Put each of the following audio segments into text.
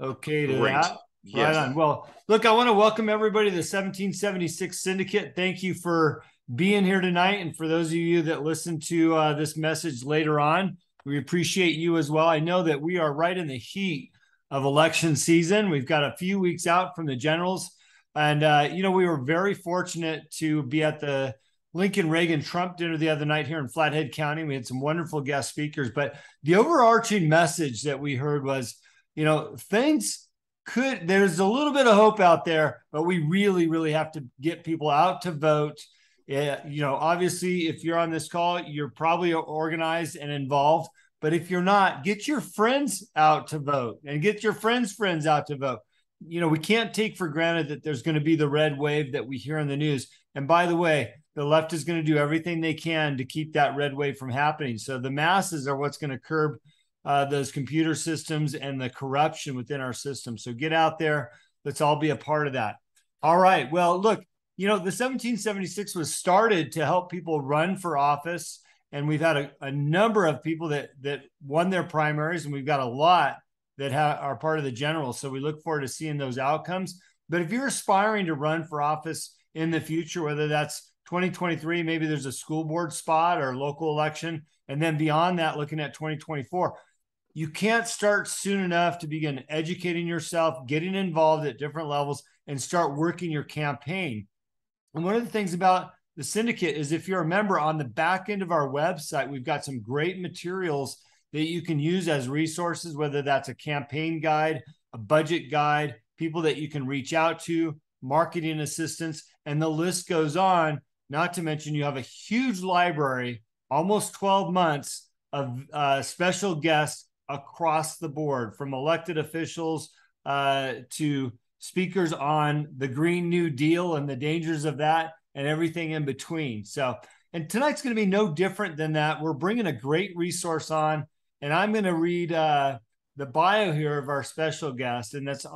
okay to Great. that. Yes. Right on. Well, look, I want to welcome everybody to the 1776 Syndicate. Thank you for being here tonight. And for those of you that listen to uh, this message later on, we appreciate you as well. I know that we are right in the heat of election season. We've got a few weeks out from the generals. And, uh, you know, we were very fortunate to be at the Lincoln Reagan Trump dinner the other night here in Flathead County. We had some wonderful guest speakers, but the overarching message that we heard was, you know, things could, there's a little bit of hope out there, but we really, really have to get people out to vote. Yeah, you know, obviously, if you're on this call, you're probably organized and involved. But if you're not, get your friends out to vote and get your friends' friends out to vote. You know, we can't take for granted that there's going to be the red wave that we hear in the news. And by the way, the left is going to do everything they can to keep that red wave from happening. So the masses are what's going to curb uh, those computer systems and the corruption within our system. So get out there. Let's all be a part of that. All right. Well, look, you know, the 1776 was started to help people run for office and we've had a, a number of people that that won their primaries, and we've got a lot that ha- are part of the general. So we look forward to seeing those outcomes. But if you're aspiring to run for office in the future, whether that's 2023, maybe there's a school board spot or local election, and then beyond that, looking at 2024, you can't start soon enough to begin educating yourself, getting involved at different levels, and start working your campaign. And one of the things about the syndicate is if you're a member on the back end of our website, we've got some great materials that you can use as resources, whether that's a campaign guide, a budget guide, people that you can reach out to, marketing assistance, and the list goes on. Not to mention, you have a huge library, almost 12 months of uh, special guests across the board, from elected officials uh, to speakers on the Green New Deal and the dangers of that and everything in between. So, and tonight's going to be no different than that. We're bringing a great resource on, and I'm going to read uh, the bio here of our special guest, and that's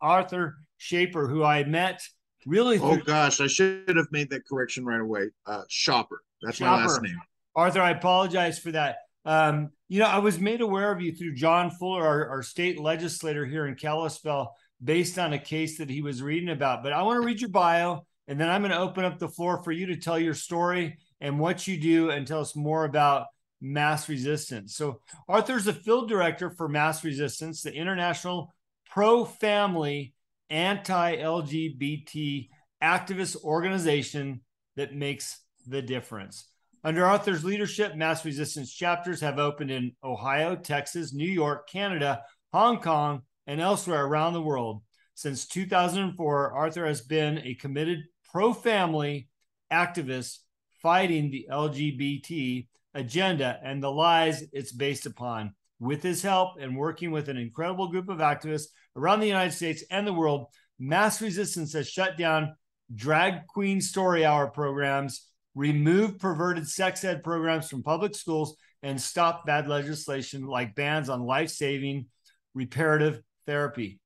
Arthur Shaper, who I met really. Oh gosh, I should have made that correction right away. Uh, Shopper, that's Shopper. my last name. Arthur, I apologize for that. Um, you know, I was made aware of you through John Fuller, our, our state legislator here in Kalispell, based on a case that he was reading about. But I want to read your bio and then I'm going to open up the floor for you to tell your story and what you do and tell us more about mass resistance. So, Arthur's the field director for mass resistance, the international pro family anti LGBT activist organization that makes the difference. Under Arthur's leadership, mass resistance chapters have opened in Ohio, Texas, New York, Canada, Hong Kong, and elsewhere around the world. Since 2004, Arthur has been a committed pro family activist fighting the LGBT agenda and the lies it's based upon. With his help and working with an incredible group of activists around the United States and the world, Mass Resistance has shut down drag queen story hour programs, removed perverted sex ed programs from public schools, and stop bad legislation like bans on life saving reparative therapy.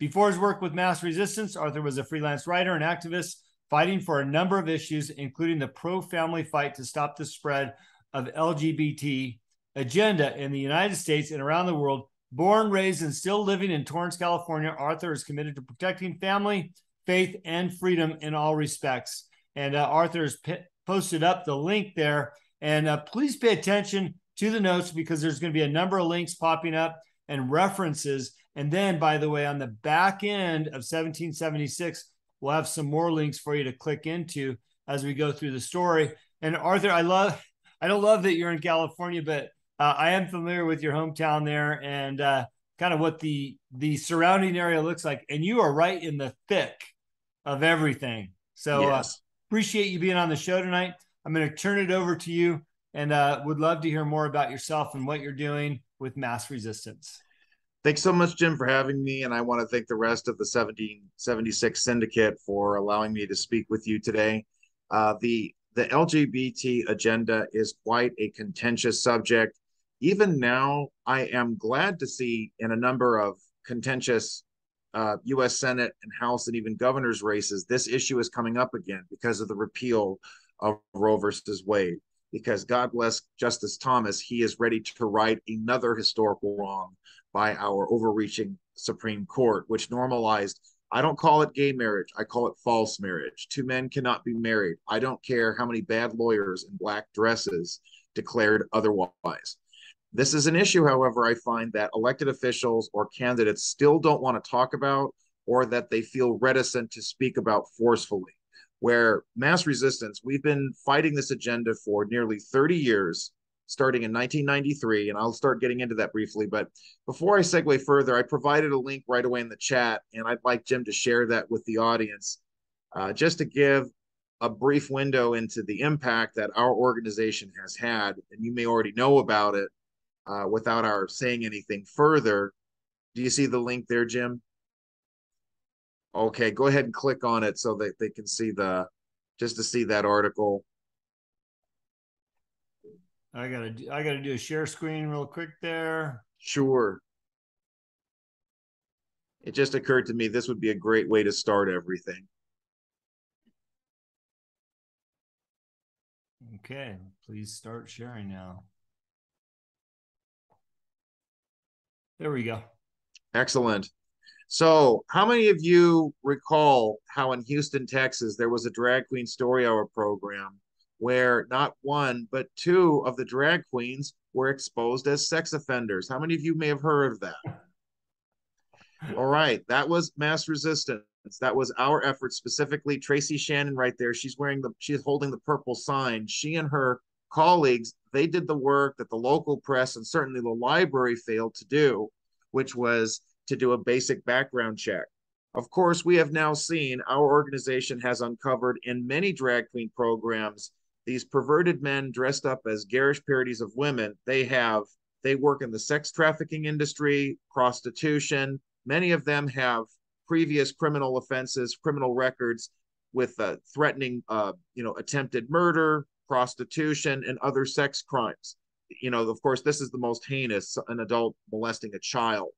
Before his work with Mass Resistance, Arthur was a freelance writer and activist fighting for a number of issues, including the pro family fight to stop the spread of LGBT agenda in the United States and around the world. Born, raised, and still living in Torrance, California, Arthur is committed to protecting family, faith, and freedom in all respects. And uh, Arthur has p- posted up the link there. And uh, please pay attention to the notes because there's going to be a number of links popping up and references. And then, by the way, on the back end of 1776, We'll have some more links for you to click into as we go through the story. And Arthur, I love, I don't love that you're in California, but uh, I am familiar with your hometown there and uh, kind of what the the surrounding area looks like. And you are right in the thick of everything. So uh, yes. Appreciate you being on the show tonight. I'm going to turn it over to you and uh, would love to hear more about yourself and what you're doing with mass resistance. Thanks so much, Jim, for having me. And I want to thank the rest of the 1776 Syndicate for allowing me to speak with you today. Uh, the, the LGBT agenda is quite a contentious subject. Even now, I am glad to see in a number of contentious uh, U.S. Senate and House and even governor's races, this issue is coming up again because of the repeal of Roe versus Wade. Because God bless Justice Thomas, he is ready to right another historical wrong by our overreaching Supreme Court, which normalized. I don't call it gay marriage. I call it false marriage. Two men cannot be married. I don't care how many bad lawyers in black dresses declared otherwise. This is an issue, however, I find that elected officials or candidates still don't want to talk about or that they feel reticent to speak about forcefully. Where mass resistance, we've been fighting this agenda for nearly 30 years starting in 1993, and I'll start getting into that briefly. But before I segue further, I provided a link right away in the chat, and I'd like Jim to share that with the audience uh, just to give a brief window into the impact that our organization has had. And you may already know about it uh, without our saying anything further. Do you see the link there, Jim? Okay, go ahead and click on it so that they can see the just to see that article. I gotta I gotta do a share screen real quick there. Sure. It just occurred to me this would be a great way to start everything. Okay, please start sharing now. There we go. Excellent. So, how many of you recall how in Houston, Texas, there was a drag queen story hour program where not one, but two of the drag queens were exposed as sex offenders. How many of you may have heard of that? All right, that was mass resistance. That was our effort specifically. Tracy Shannon, right there, she's wearing the, she's holding the purple sign. She and her colleagues, they did the work that the local press and certainly the library failed to do, which was to do a basic background check. Of course, we have now seen our organization has uncovered in many drag queen programs these perverted men dressed up as garish parodies of women they have they work in the sex trafficking industry prostitution many of them have previous criminal offenses criminal records with uh, threatening uh, you know attempted murder prostitution and other sex crimes you know of course this is the most heinous an adult molesting a child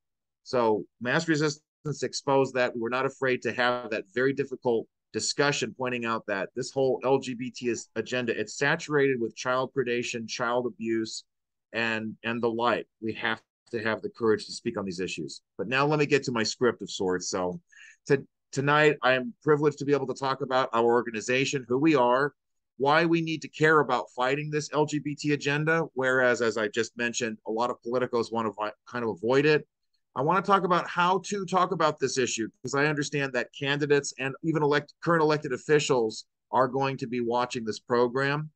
so mass resistance exposed that we were not afraid to have that very difficult discussion pointing out that this whole LGBT agenda it's saturated with child predation, child abuse, and and the like. We have to have the courage to speak on these issues. But now let me get to my script of sorts. So to, tonight I am privileged to be able to talk about our organization, who we are, why we need to care about fighting this LGBT agenda. Whereas, as I just mentioned, a lot of politicos want to kind of avoid it. I want to talk about how to talk about this issue because I understand that candidates and even elect current elected officials are going to be watching this program.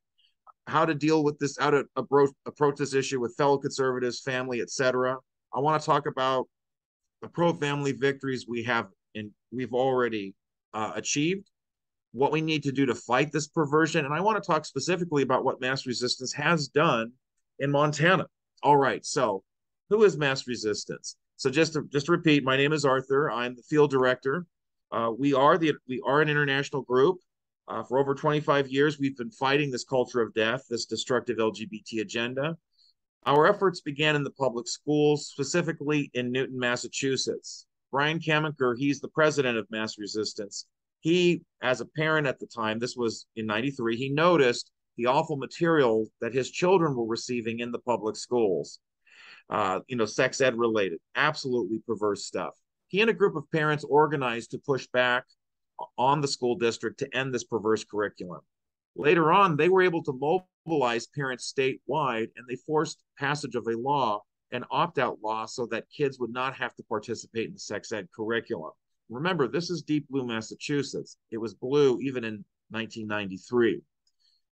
How to deal with this, how to approach, approach this issue with fellow conservatives, family, etc. I want to talk about the pro-family victories we have and we've already uh, achieved, what we need to do to fight this perversion, and I want to talk specifically about what mass resistance has done in Montana. All right, so who is mass resistance? So just to just to repeat, my name is Arthur. I'm the field director. Uh, we are the we are an international group. Uh, for over 25 years, we've been fighting this culture of death, this destructive LGBT agenda. Our efforts began in the public schools, specifically in Newton, Massachusetts. Brian Camenker, he's the president of Mass Resistance. He, as a parent at the time, this was in 93, he noticed the awful material that his children were receiving in the public schools uh, you know, sex ed related, absolutely perverse stuff. He and a group of parents organized to push back on the school district to end this perverse curriculum. Later on, they were able to mobilize parents statewide and they forced passage of a law, an opt out law, so that kids would not have to participate in the sex ed curriculum. Remember, this is deep blue Massachusetts. It was blue even in 1993.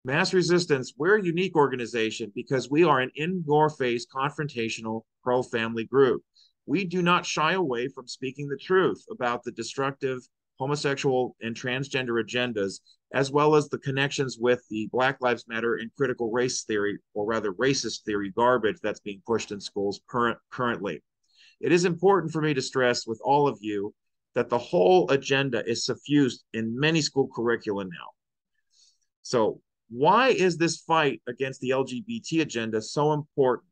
Mass Resistance, we're a unique organization because we are an in your face confrontational pro family group. We do not shy away from speaking the truth about the destructive homosexual and transgender agendas, as well as the connections with the Black Lives Matter and critical race theory, or rather racist theory garbage that's being pushed in schools current, currently. It is important for me to stress with all of you that the whole agenda is suffused in many school curricula now. So why is this fight against the LGBT agenda so important?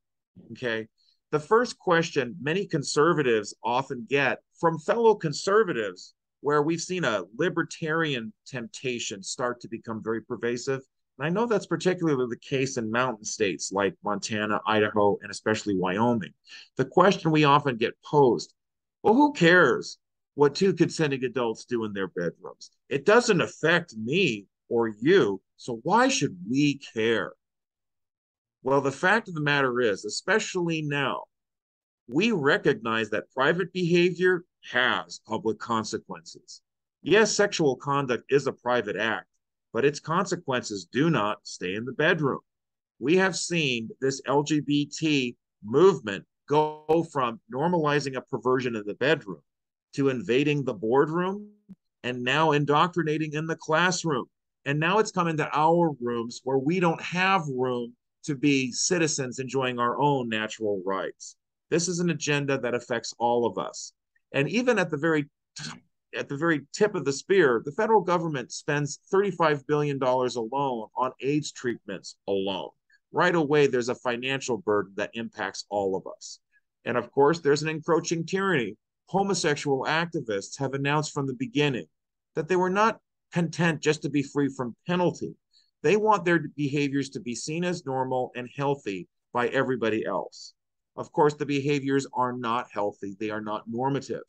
Okay. The first question many conservatives often get from fellow conservatives, where we've seen a libertarian temptation start to become very pervasive, And I know that's particularly the case in mountain states like Montana, Idaho, and especially Wyoming. The question we often get posed well, who cares what two consenting adults do in their bedrooms? It doesn't affect me or you, so why should we care? Well, the fact of the matter is, especially now, we recognize that private behavior has public consequences. Yes, sexual conduct is a private act, but its consequences do not stay in the bedroom. We have seen this LGBT movement go from normalizing a perversion in the bedroom to invading the boardroom and now indoctrinating in the classroom. And now it's come into our rooms where we don't have room to be citizens enjoying our own natural rights. This is an agenda that affects all of us. And even at the very at the very tip of the spear, the federal government spends $35 billion alone on AIDS treatments alone. Right away, there's a financial burden that impacts all of us. And of course, there's an encroaching tyranny. Homosexual activists have announced from the beginning that they were not content just to be free from penalty. They want their behaviors to be seen as normal and healthy by everybody else. Of course, the behaviors are not healthy, they are not normative.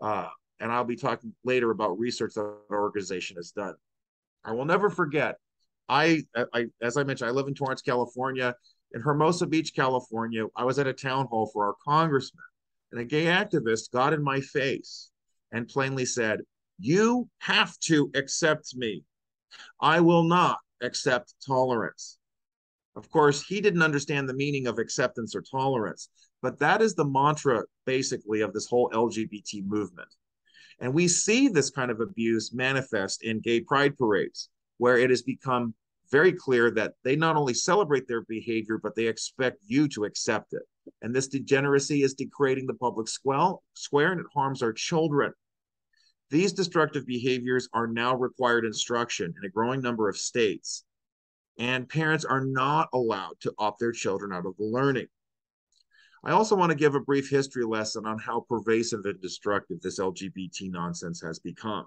Uh, and I'll be talking later about research that our organization has done. I will never forget. I, I, as I mentioned, I live in Torrance, California. In Hermosa Beach, California, I was at a town hall for our congressman, and a gay activist got in my face and plainly said, "You have to accept me. I will not accept tolerance." Of course, he didn't understand the meaning of acceptance or tolerance, but that is the mantra basically of this whole LGBT movement. And we see this kind of abuse manifest in gay pride parades, where it has become very clear that they not only celebrate their behavior, but they expect you to accept it. And this degeneracy is degrading the public square and it harms our children. These destructive behaviors are now required instruction in a growing number of states and parents are not allowed to opt their children out of the learning. I also want to give a brief history lesson on how pervasive and destructive this LGBT nonsense has become.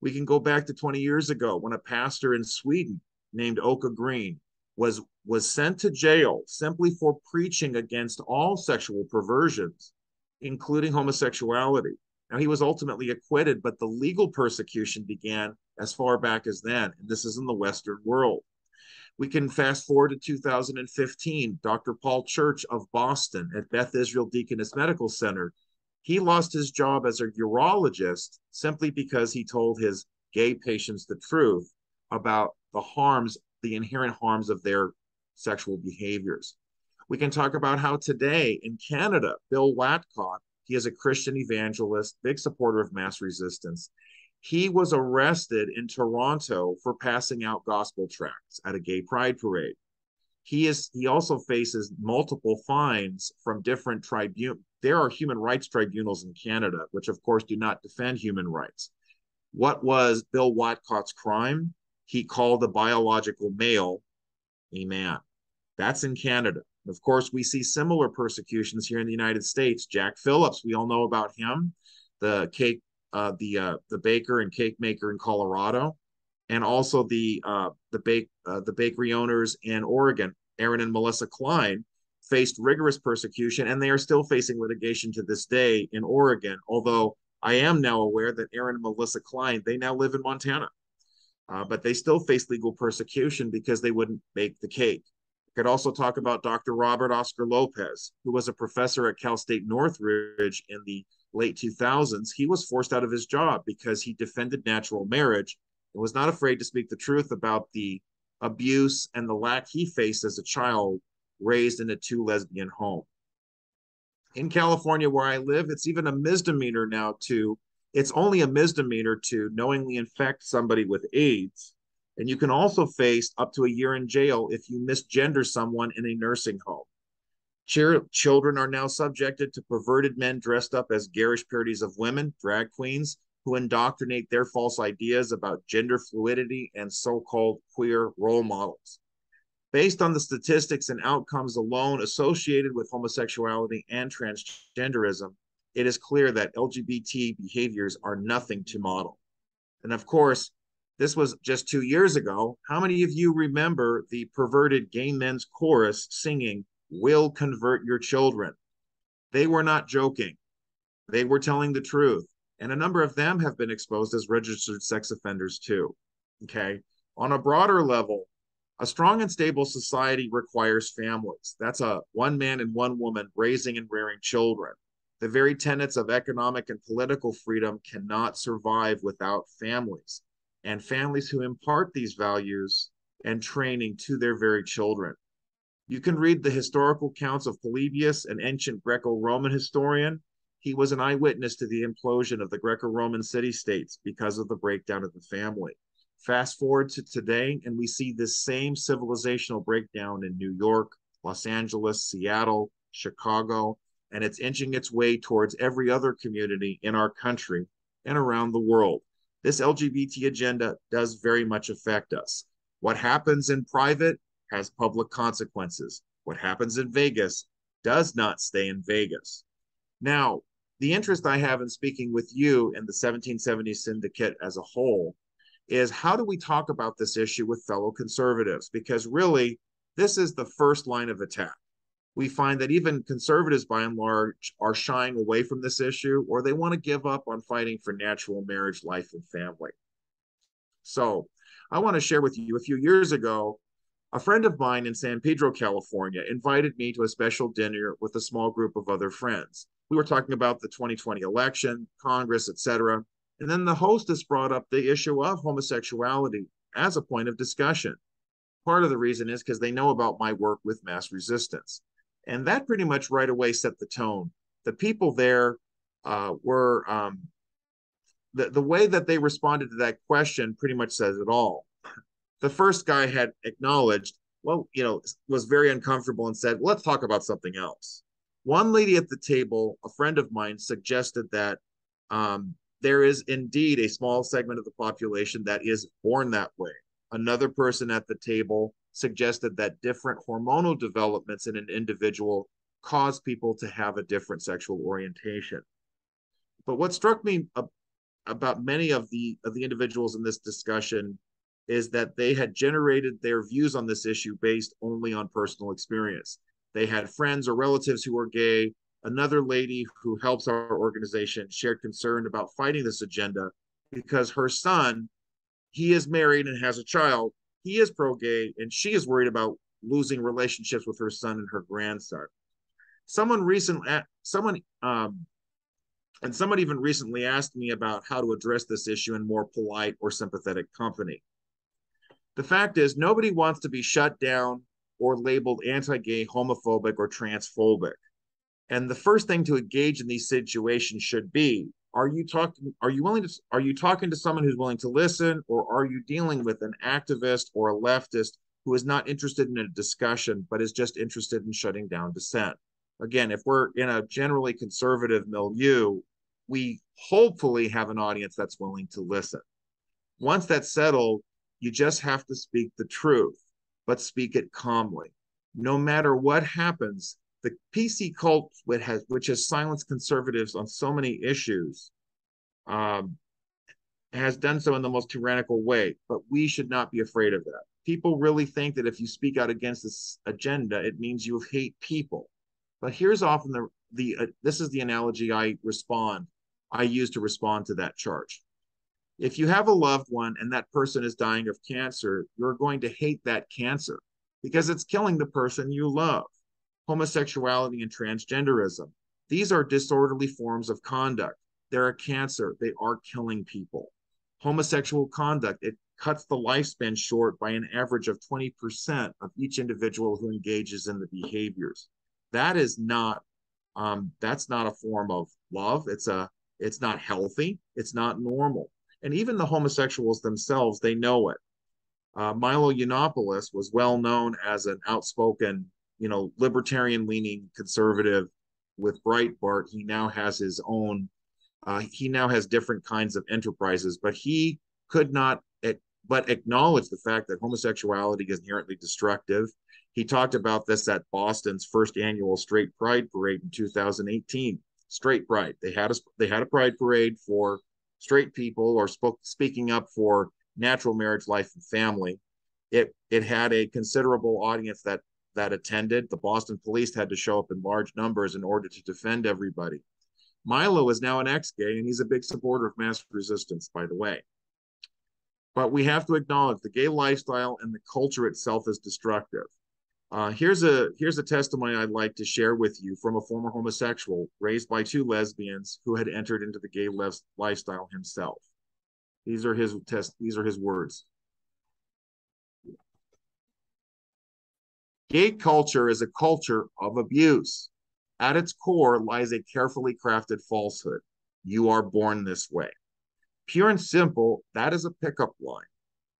We can go back to 20 years ago when a pastor in Sweden named Åke Green was, was sent to jail simply for preaching against all sexual perversions, including homosexuality. Now, he was ultimately acquitted, but the legal persecution began as far back as then, and this is in the Western world. We can fast forward to 2015. Dr. Paul Church of Boston at Beth Israel Deaconess Medical Center. He lost his job as a urologist simply because he told his gay patients the truth about the harms, the inherent harms of their sexual behaviors. We can talk about how today in Canada, Bill Whatcott, he is a Christian evangelist, big supporter of mass resistance. He was arrested in Toronto for passing out gospel tracts at a gay pride parade. He is he also faces multiple fines from different tribunals. There are human rights tribunals in Canada, which of course do not defend human rights. What was Bill Whatcott's crime? He called a biological male a man. That's in Canada. Of course, we see similar persecutions here in the United States. Jack Phillips, we all know about him, the cake uh, the uh, the baker and cake maker in Colorado, and also the uh, the bake uh, the bakery owners in Oregon, Aaron and Melissa Klein, faced rigorous persecution, and they are still facing litigation to this day in Oregon. Although I am now aware that Aaron and Melissa Klein they now live in Montana, uh, but they still face legal persecution because they wouldn't bake the cake. I could also talk about Dr. Robert Oscar Lopez, who was a professor at Cal State Northridge in the late 2000s, he was forced out of his job because he defended natural marriage and was not afraid to speak the truth about the abuse and the lack he faced as a child raised in a two lesbian home. In California, where I live, it's even a misdemeanor now to, it's only a misdemeanor to knowingly infect somebody with AIDS. And you can also face up to a year in jail if you misgender someone in a nursing home. Children are now subjected to perverted men dressed up as garish parodies of women, drag queens, who indoctrinate their false ideas about gender fluidity and so called queer role models. Based on the statistics and outcomes alone associated with homosexuality and transgenderism, it is clear that LGBT behaviors are nothing to model. And of course, This was just two years ago. How many of you remember the perverted gay men's chorus singing, Will convert your children? They were not joking. They were telling the truth. And a number of them have been exposed as registered sex offenders too. Okay. On a broader level, a strong and stable society requires families. That's a one man and one woman raising and rearing children. The very tenets of economic and political freedom cannot survive without families and families who impart these values and training to their very children. You can read the historical accounts of Polybius, an ancient Greco Roman historian. He was an eyewitness to the implosion of the Greco Roman city states because of the breakdown of the family. Fast forward to today, and we see this same civilizational breakdown in New York, Los Angeles, Seattle, Chicago, and it's inching its way towards every other community in our country and around the world. This LGBT agenda does very much affect us. What happens in private has public consequences. What happens in Vegas does not stay in Vegas. Now, the interest I have in speaking with you and the 1770 Syndicate as a whole is how do we talk about this issue with fellow conservatives? Because really, this is the first line of attack. We find that even conservatives, by and large, are shying away from this issue or they want to give up on fighting for natural marriage, life, and family. So, I want to share with you a few years ago, a friend of mine in San Pedro, California, invited me to a special dinner with a small group of other friends. We were talking about the 2020 election, Congress, etc. And then the hostess brought up the issue of homosexuality as a point of discussion. Part of the reason is because they know about my work with mass resistance. And that pretty much right away set the tone. The people there uh, were, um, the, the way that they responded to that question pretty much says it all. The first guy had acknowledged, well, you know, was very uncomfortable and said, let's talk about something else. One lady at the table, a friend of mine, suggested that um, there is indeed a small segment of the population that is born that way. Another person at the table suggested that different hormonal developments in an individual cause people to have a different sexual orientation. But what struck me about many of the of the individuals in this discussion is that they had generated their views on this issue based only on personal experience. They had friends or relatives who were gay another lady who helps our organization shared concern about fighting this agenda because her son, he is married and has a child. He is pro gay and she is worried about losing relationships with her son and her grandson. Someone recently, someone, um, and someone even recently asked me about how to address this issue in more polite or sympathetic company. The fact is, nobody wants to be shut down or labeled anti gay, homophobic, or transphobic. And the first thing to engage in these situations should be are you talking are you willing to are you talking to someone who's willing to listen or are you dealing with an activist or a leftist who is not interested in a discussion but is just interested in shutting down dissent? Again if we're in a generally conservative milieu we hopefully have an audience that's willing to listen. Once that's settled you just have to speak the truth but speak it calmly. No matter what happens the PC cult, which has which has silenced conservatives on so many issues, um, has done so in the most tyrannical way. But we should not be afraid of that. People really think that if you speak out against this agenda, it means you hate people. But here's often the the uh, this is the analogy I respond I use to respond to that charge. If you have a loved one and that person is dying of cancer, you're going to hate that cancer because it's killing the person you love homosexuality, and transgenderism. These are disorderly forms of conduct. They're a cancer. They are killing people. Homosexual conduct, it cuts the lifespan short by an average of 20% of each individual who engages in the behaviors. That is not um, that's not a form of love. It's a it's not healthy. It's not normal. And even the homosexuals themselves, they know it. Uh, Milo Yiannopoulos was well known as an outspoken you know, libertarian leaning conservative with Breitbart. He now has his own, uh, he now has different kinds of enterprises, but he could not but acknowledge the fact that homosexuality is inherently destructive. He talked about this at Boston's first annual Straight Pride Parade in 2018. Straight Pride. They had a they had a pride parade for straight people or spoke speaking up for natural marriage, life, and family. It it had a considerable audience that that attended. The Boston police had to show up in large numbers in order to defend everybody. Milo is now an ex-gay, and he's a big supporter of mass resistance, by the way. But we have to acknowledge the gay lifestyle and the culture itself is destructive. Uh, here's a here's a testimony I'd like to share with you from a former homosexual raised by two lesbians who had entered into the gay lifestyle himself. These are his test. These are his words. Gay culture is a culture of abuse. At its core lies a carefully crafted falsehood. You are born this way. Pure and simple, that is a pickup line.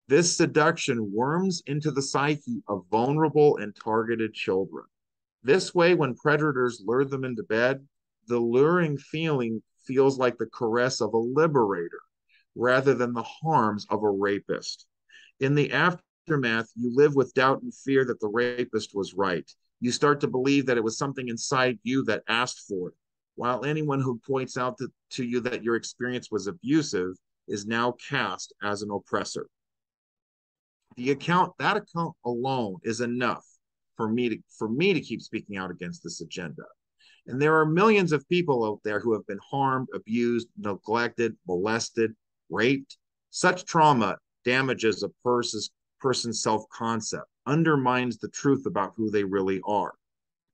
This seduction worms into the psyche of vulnerable and targeted children. This way, when predators lure them into bed, the luring feeling feels like the caress of a liberator rather than the harms of a rapist. In the aftermath, you live with doubt and fear that the rapist was right. You start to believe that it was something inside you that asked for it. While anyone who points out to, to you that your experience was abusive is now cast as an oppressor the account that account alone is enough for me to for me to keep speaking out against this agenda and there are millions of people out there who have been harmed abused neglected molested raped such trauma damages a person's person's self-concept undermines the truth about who they really are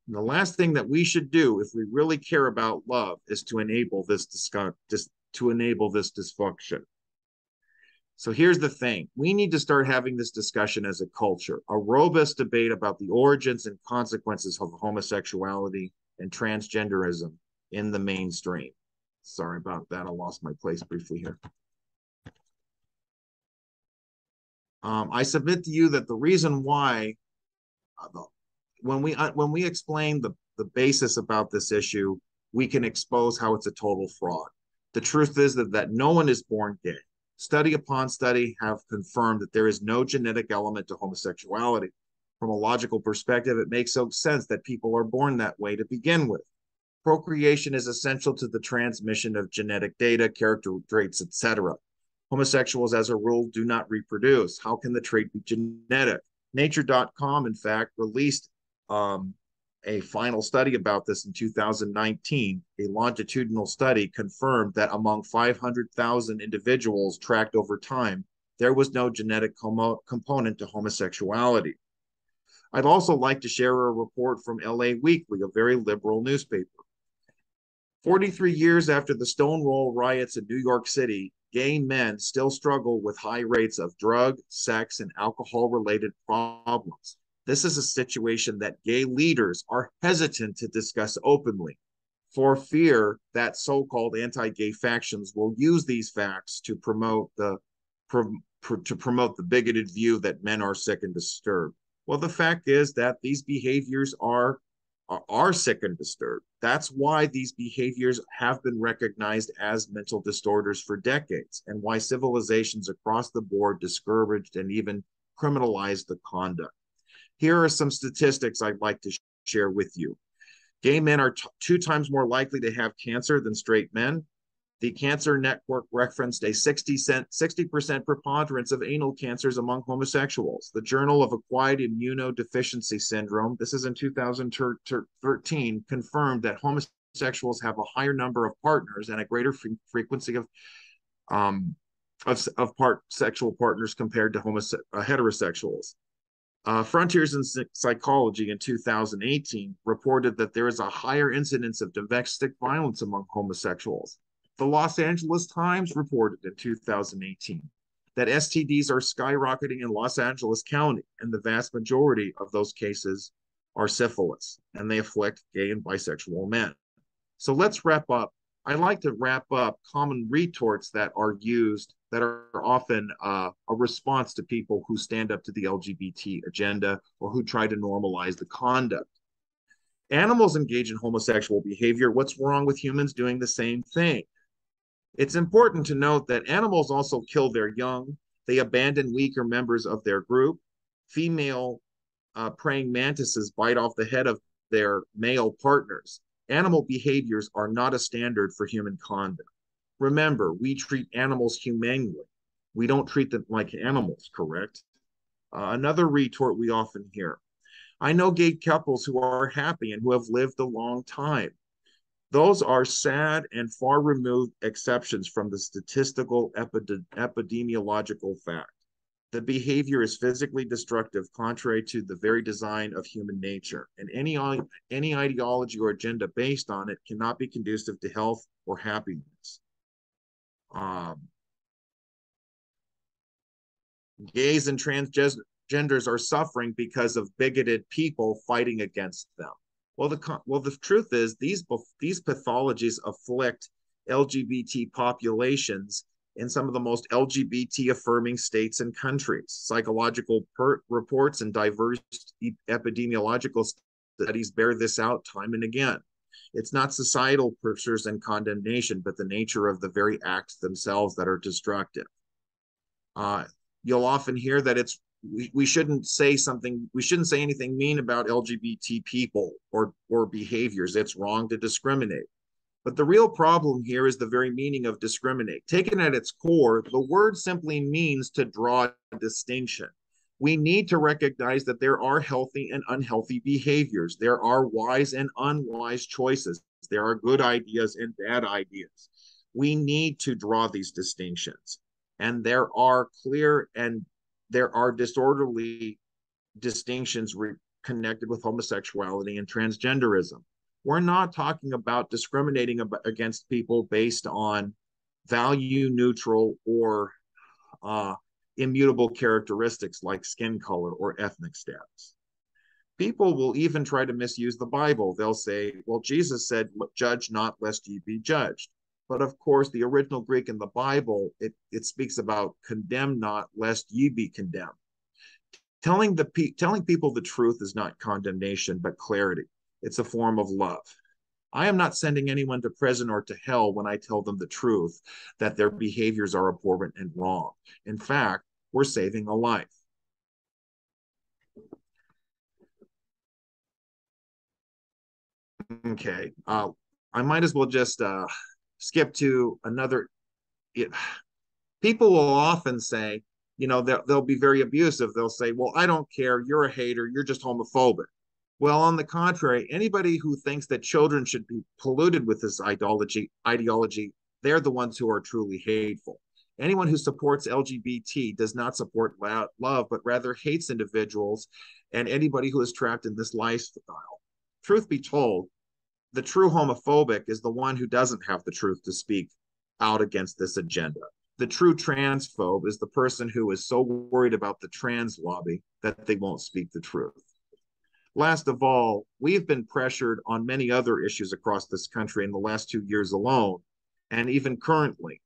and the last thing that we should do if we really care about love is to enable this discuss, to enable this dysfunction so here's the thing we need to start having this discussion as a culture, a robust debate about the origins and consequences of homosexuality and transgenderism in the mainstream. Sorry about that. I lost my place briefly here. Um, I submit to you that the reason why, uh, when we uh, when we explain the the basis about this issue, we can expose how it's a total fraud. The truth is that that no one is born gay study upon study have confirmed that there is no genetic element to homosexuality. From a logical perspective, it makes so sense that people are born that way to begin with. Procreation is essential to the transmission of genetic data, character traits, etc. Homosexuals, as a rule, do not reproduce. How can the trait be genetic? Nature.com, in fact, released um, a final study about this in 2019, a longitudinal study confirmed that among 500,000 individuals tracked over time, there was no genetic com component to homosexuality. I'd also like to share a report from LA Weekly, a very liberal newspaper. 43 years after the Stonewall riots in New York City, gay men still struggle with high rates of drug, sex, and alcohol related problems. This is a situation that gay leaders are hesitant to discuss openly for fear that so-called anti-gay factions will use these facts to promote the to promote the bigoted view that men are sick and disturbed. Well, the fact is that these behaviors are are sick and disturbed. That's why these behaviors have been recognized as mental disorders for decades, and why civilizations across the board discouraged and even criminalized the conduct. Here are some statistics I'd like to share with you. Gay men are two times more likely to have cancer than straight men. The Cancer Network referenced a 60 60% preponderance of anal cancers among homosexuals. The Journal of Acquired Immunodeficiency Syndrome, this is in 2013, confirmed that homosexuals have a higher number of partners and a greater fre frequency of um, of, of part sexual partners compared to homose- uh, heterosexuals. Uh, Frontiers in Psychology in 2018 reported that there is a higher incidence of domestic violence among homosexuals. The Los Angeles Times reported in 2018 that STDs are skyrocketing in Los Angeles County, and the vast majority of those cases are syphilis, and they afflict gay and bisexual men. So let's wrap up. I like to wrap up common retorts that are used that are often uh, a response to people who stand up to the LGBT agenda or who try to normalize the conduct. Animals engage in homosexual behavior. What's wrong with humans doing the same thing? It's important to note that animals also kill their young. They abandon weaker members of their group. Female uh, praying mantises bite off the head of their male partners. Animal behaviors are not a standard for human conduct. Remember, we treat animals humanely. We don't treat them like animals, correct? Uh, another retort we often hear I know gay couples who are happy and who have lived a long time. Those are sad and far removed exceptions from the statistical epide- epidemiological fact. The behavior is physically destructive, contrary to the very design of human nature, and any, any ideology or agenda based on it cannot be conducive to health or happiness. Um, gays and transgenders are suffering because of bigoted people fighting against them. Well, the well the truth is these these pathologies afflict LGBT populations in some of the most LGBT affirming states and countries. Psychological per- reports and diverse epidemiological studies bear this out time and again. It's not societal pressures and condemnation, but the nature of the very acts themselves that are destructive. Uh, you'll often hear that it's we, we shouldn't say something we shouldn't say anything mean about lgbt people or or behaviors. It's wrong to discriminate. But the real problem here is the very meaning of discriminate. Taken at its core the word simply means to draw a distinction. We need to recognize that there are healthy and unhealthy behaviors. There are wise and unwise choices. There are good ideas and bad ideas. We need to draw these distinctions. And there are clear and there are disorderly distinctions re- connected with homosexuality and transgenderism. We're not talking about discriminating ab- against people based on value neutral or uh, immutable characteristics like skin color or ethnic status. People will even try to misuse the Bible. They'll say, well, Jesus said, judge not lest ye be judged. But of course, the original Greek in the Bible, it, it speaks about condemn not, lest ye be condemned. Telling the pe- telling people the truth is not condemnation, but clarity. It's a form of love. I am not sending anyone to prison or to hell when I tell them the truth that their behaviors are abhorrent and wrong. In fact, we're saving a life. Okay, uh, I might as well just uh, skip to another it, people will often say you know they'll, they'll be very abusive. They'll say well i don't care. You're a hater. You're just homophobic. Well on the contrary anybody who thinks that children should be polluted with this ideology ideology they're the ones who are truly hateful. Anyone who supports lgbt does not support love but rather hates individuals and anybody who is trapped in this lifestyle. Truth be told the true homophobic is the one who doesn't have the truth to speak out against this agenda. The true transphobe is the person who is so worried about the trans lobby that they won't speak the truth. Last of all, we've been pressured on many other issues across this country in the last two years alone, and even currently.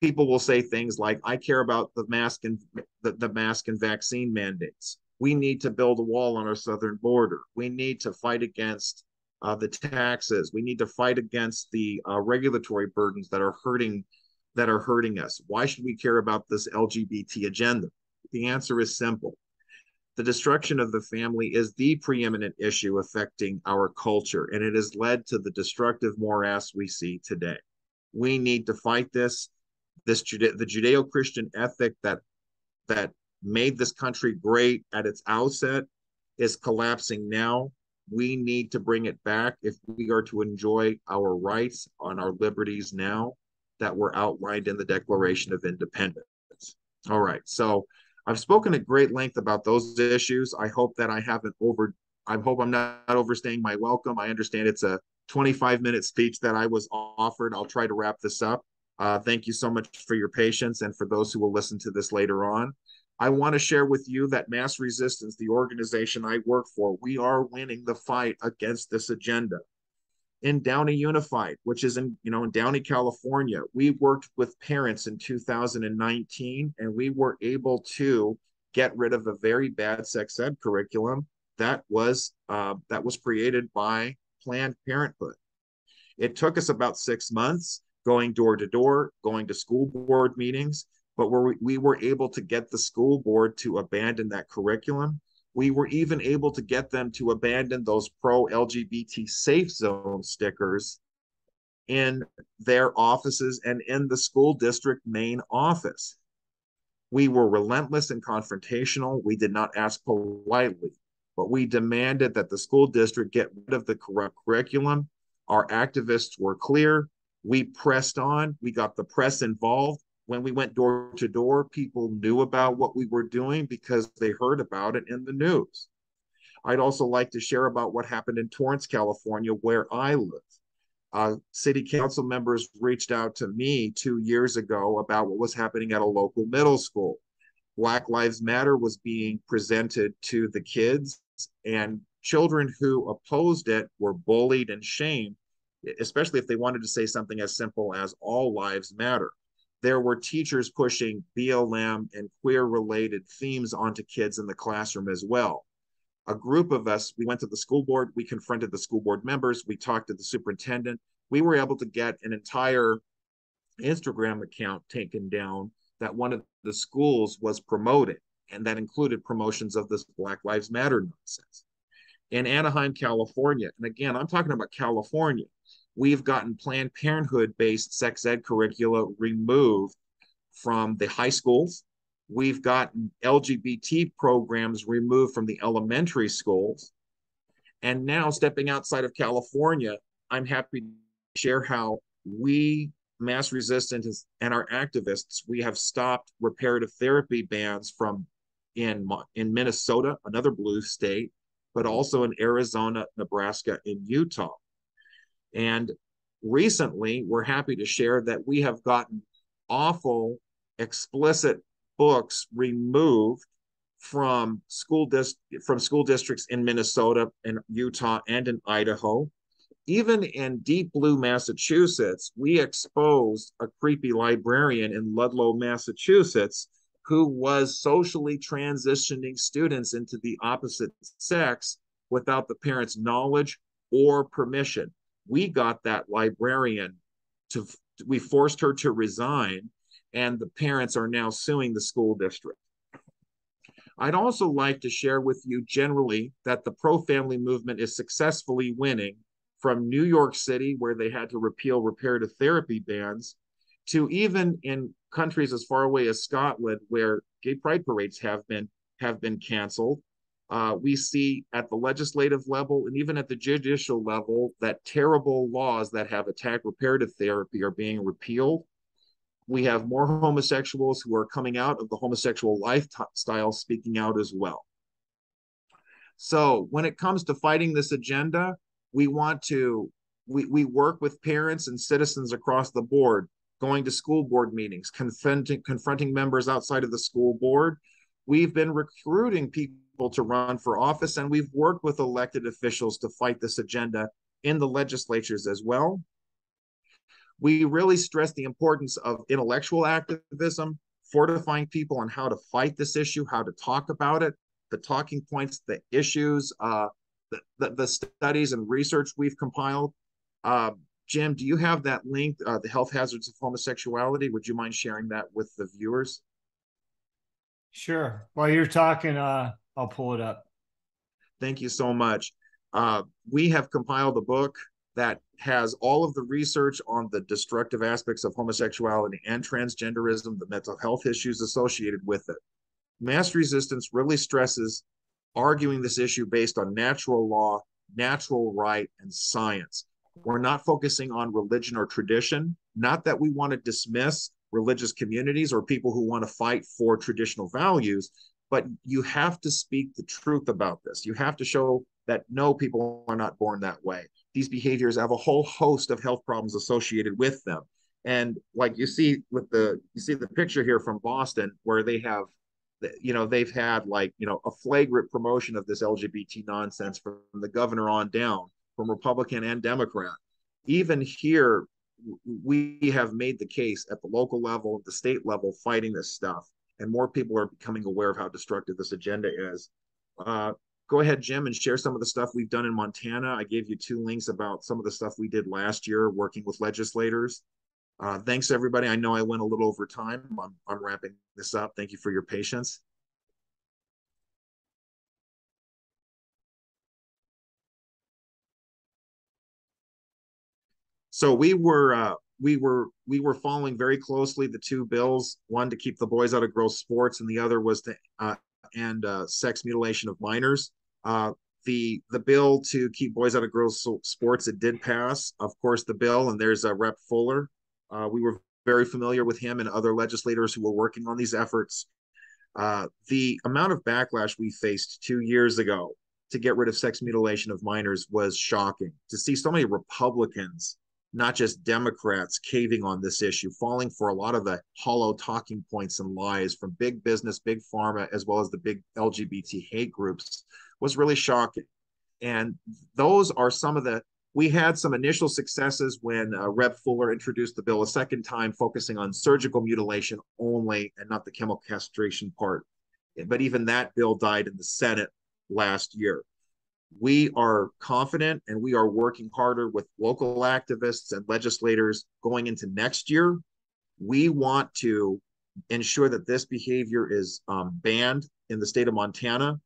People will say things like, I care about the mask and the, the mask and vaccine mandates. We need to build a wall on our southern border. We need to fight against uh, the taxes. We need to fight against the uh, regulatory burdens that are hurting that are hurting us. Why should we care about this LGBT agenda? The answer is simple. The destruction of the family is the preeminent issue affecting our culture, and it has led to the destructive morass we see today. We need to fight this. This the Judeo-Christian ethic that that made this country great at its outset is collapsing now we need to bring it back if we are to enjoy our rights on our liberties now that were outlined in the Declaration of Independence. All right. So I've spoken at great length about those issues. I hope that I haven't over I hope I'm not overstaying my welcome. I understand it's a 25 minute speech that I was offered. I'll try to wrap this up. Uh, thank you so much for your patience and for those who will listen to this later on. I want to share with you that Mass Resistance, the organization I work for, we are winning the fight against this agenda. In Downey Unified, which is in you know in Downey, California, we worked with parents in 2019, and we were able to get rid of a very bad sex ed curriculum that was uh, that was created by Planned Parenthood. It took us about six months going door to door, going to school board meetings, but where we were able to get the school board to abandon that curriculum. We were even able to get them to abandon those pro LGBT safe zone stickers in their offices and in the school district main office. We were relentless and confrontational. We did not ask politely, but we demanded that the school district get rid of the corrupt curriculum. Our activists were clear. We pressed on. We got the press involved. When we went door to door, people knew about what we were doing because they heard about it in the news. I'd also like to share about what happened in Torrance, California, where I live. Uh, city council members reached out to me two years ago about what was happening at a local middle school. Black Lives Matter was being presented to the kids, and children who opposed it were bullied and shamed, especially if they wanted to say something as simple as all lives matter. There were teachers pushing BLM and queer related themes onto kids in the classroom as well a group of us, we went to the school board, we confronted the school board members, we talked to the superintendent. We were able to get an entire Instagram account taken down that one of the schools was promoting, and that included promotions of this Black Lives Matter nonsense. In Anaheim, California, and again, I'm talking about California, we've gotten Planned Parenthood based sex ed curricula removed from the high schools We've gotten LGBT programs removed from the elementary schools. And now, stepping outside of California, I'm happy to share how we, mass resistance, and our activists, we have stopped reparative therapy bans from in, in Minnesota, another blue state, but also in Arizona, Nebraska, and Utah. And recently, we're happy to share that we have gotten awful, explicit books removed from school dis- from school districts in Minnesota and Utah and in Idaho. Even in deep blue Massachusetts, we exposed a creepy librarian in Ludlow, Massachusetts, who was socially transitioning students into the opposite sex without the parents' knowledge or permission. We got that librarian to, we forced her to resign and the parents are now suing the school district. I'd also like to share with you generally that the pro family movement is successfully winning from New York City, where they had to repeal reparative therapy bans, to even in countries as far away as Scotland, where gay pride parades have been have been canceled. Uh, we see at the legislative level and even at the judicial level that terrible laws that have attacked reparative therapy are being repealed we have more homosexuals who are coming out of the homosexual lifestyle speaking out as well. So when it comes to fighting this agenda, we want to we, we work with parents and citizens across the board, going to school board meetings, confronting confronting members outside of the school board. We've been recruiting people to run for office, and we've worked with elected officials to fight this agenda in the legislatures as well. We really stress the importance of intellectual activism, fortifying people on how to fight this issue, how to talk about it, the talking points, the issues, uh, the, the, the studies and research we've compiled. Uh, Jim, do you have that link, uh, the health hazards of homosexuality? Would you mind sharing that with the viewers? Sure. While you're talking, uh, I'll pull it up. Thank you so much. Uh, we have compiled a book that has all of the research on the destructive aspects of homosexuality and transgenderism, the mental health issues associated with it. Mass resistance really stresses arguing this issue based on natural law, natural right, and science. We're not focusing on religion or tradition. Not that we want to dismiss religious communities or people who want to fight for traditional values, but you have to speak the truth about this. You have to show that no, people are not born that way these behaviors have a whole host of health problems associated with them. And like you see with the you see the picture here from Boston where they have you know they've had like you know a flagrant promotion of this LGBT nonsense from the governor on down from Republican and Democrat. Even here we have made the case at the local level, the state level, fighting this stuff, and more people are becoming aware of how destructive this agenda is. Uh, go ahead, Jim, and share some of the stuff we've done in Montana. I gave you two links about some of the stuff we did last year working with legislators. Uh, thanks, everybody. I know I went a little over time. I'm, I'm wrapping this up. Thank you for your patience. So we were uh, we were we were following very closely the two bills. One to keep the boys out of girls' sports, and the other was to uh, end uh, sex mutilation of minors. Uh, the the bill to keep boys out of girls' sports it did pass. Of course, the bill, and there's a Rep Fuller. Uh, we were very familiar with him and other legislators who were working on these efforts. Uh, the amount of backlash we faced two years ago to get rid of sex mutilation of minors was shocking. To see so many Republicans, not just Democrats, caving on this issue, falling for a lot of the hollow talking points and lies from big business, big pharma, as well as the big LGBT hate groups, was really shocking. And those are some of the we had some initial successes when uh, Rep Fuller introduced the bill a second time, focusing on surgical mutilation only and not the chemical castration part. But even that bill died in the Senate last year. We are confident and we are working harder with local activists and legislators going into next year. We want to ensure that this behavior is um, banned in the state of Montana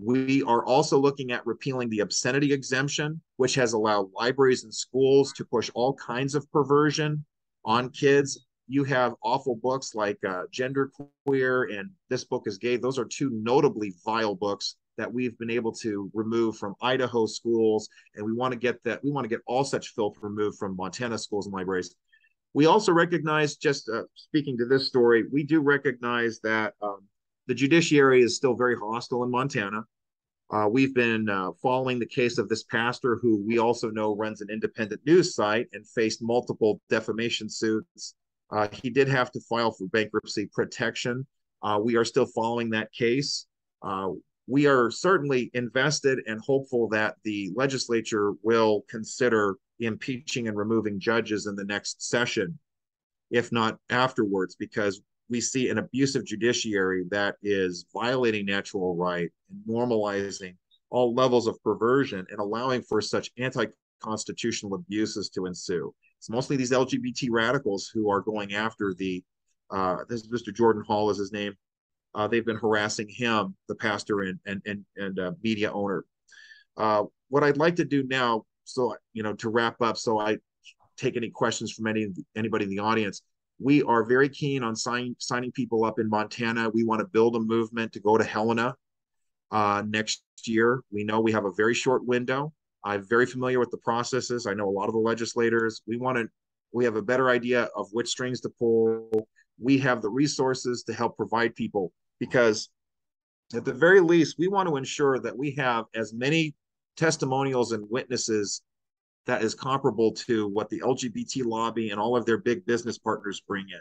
we are also looking at repealing the obscenity exemption, which has allowed libraries and schools to push all kinds of perversion on kids. You have awful books like uh, Gender Queer and This Book is Gay. Those are two notably vile books that we've been able to remove from Idaho schools, and we want to get that. We want to get all such filth removed from Montana schools and libraries. We also recognize, just uh, speaking to this story, we do recognize that um, the judiciary is still very hostile in Montana. Uh, we've been uh, following the case of this pastor who we also know runs an independent news site and faced multiple defamation suits. Uh, he did have to file for bankruptcy protection. Uh, we are still following that case. We are certainly invested and hopeful that the legislature will consider impeaching and removing judges in the next session, if not afterwards, because we see an abusive judiciary that is violating natural right and normalizing all levels of perversion and allowing for such anti-constitutional abuses to ensue. It's mostly these LGBT radicals who are going after the uh, this is Mr. Jordan Hall is his name. Uh, they've been harassing him, the pastor and and and, and uh, media owner. Uh, what I'd like to do now, so you know, to wrap up, so I take any questions from any anybody in the audience we are very keen on sign, signing people up in Montana. We want to build a movement to go to Helena uh, next year. We know we have a very short window. I'm very familiar with the processes. I know a lot of the legislators. We want to, we have a better idea of which strings to pull. We have the resources to help provide people because at the very least, we want to ensure that we have as many testimonials and witnesses that is comparable to what the LGBT lobby and all of their big business partners bring in.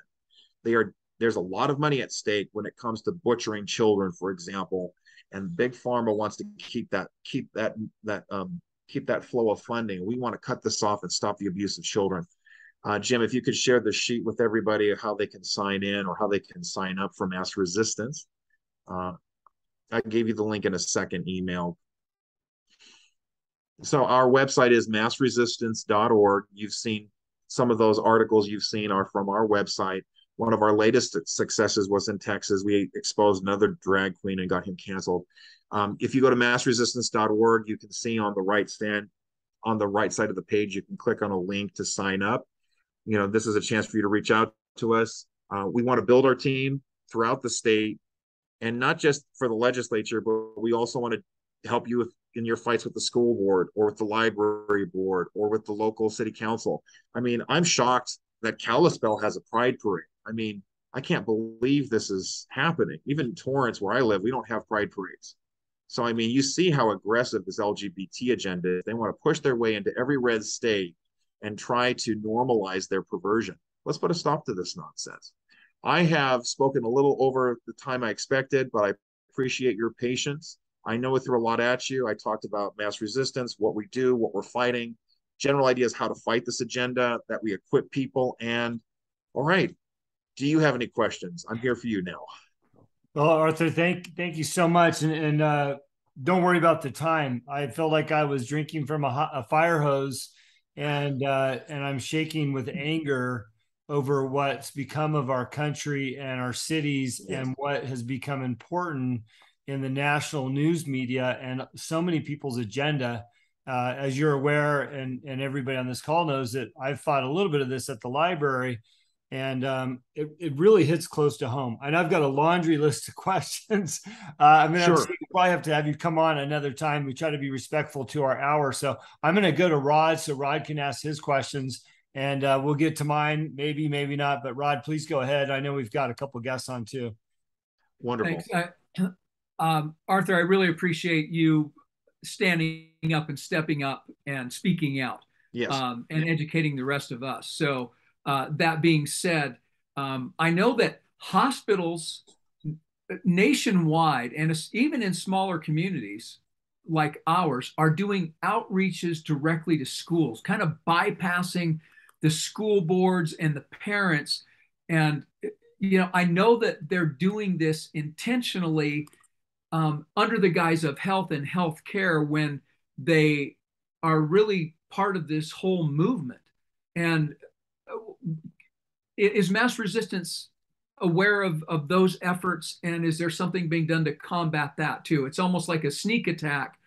They are there's a lot of money at stake when it comes to butchering children, for example, and big pharma wants to keep that keep that that um, keep that flow of funding. We want to cut this off and stop the abuse of children. Uh, Jim, if you could share the sheet with everybody of how they can sign in or how they can sign up for mass resistance. Uh, I gave you the link in a second email so our website is massresistance.org. You've seen some of those articles you've seen are from our website. One of our latest successes was in Texas. We exposed another drag queen and got him canceled. Um, if you go to massresistance.org, you can see on the right stand, on the right side of the page, you can click on a link to sign up. You know, this is a chance for you to reach out to us. Uh, we want to build our team throughout the state and not just for the legislature, but we also want to help you with in your fights with the school board or with the library board or with the local city council. I mean, I'm shocked that Kalispell has a pride parade. I mean, I can't believe this is happening. Even Torrance, where I live, we don't have pride parades. So, I mean, you see how aggressive this LGBT agenda is. They want to push their way into every red state and try to normalize their perversion. Let's put a stop to this nonsense. I have spoken a little over the time I expected, but I appreciate your patience. I know I threw a lot at you. I talked about mass resistance, what we do, what we're fighting, general ideas how to fight this agenda, that we equip people. And all right, do you have any questions? I'm here for you now. Well, Arthur, thank thank you so much, and, and uh, don't worry about the time. I felt like I was drinking from a, a fire hose, and uh, and I'm shaking with anger over what's become of our country and our cities, yes. and what has become important in the national news media and so many people's agenda uh, as you're aware, and and everybody on this call knows that I've fought a little bit of this at the library, and um, it it really hits close to home. And I've got a laundry list of questions. Uh, I mean, sure. I'm we'll probably have to have you come on another time. We try to be respectful to our hour, so I'm going to go to Rod so Rod can ask his questions, and uh, we'll get to mine. Maybe, maybe not. But Rod, please go ahead. I know we've got a couple guests on too. Wonderful. Thanks. um, Arthur, I really appreciate you standing up and stepping up and speaking out yes. um, and educating the rest of us. So, uh, that being said, um, I know that hospitals nationwide and even in smaller communities like ours are doing outreaches directly to schools, kind of bypassing the school boards and the parents. And, you know, I know that they're doing this intentionally um, under the guise of health and health care when they are really part of this whole movement. And is mass resistance aware of, of those efforts? And is there something being done to combat that too? It's almost like a sneak attack,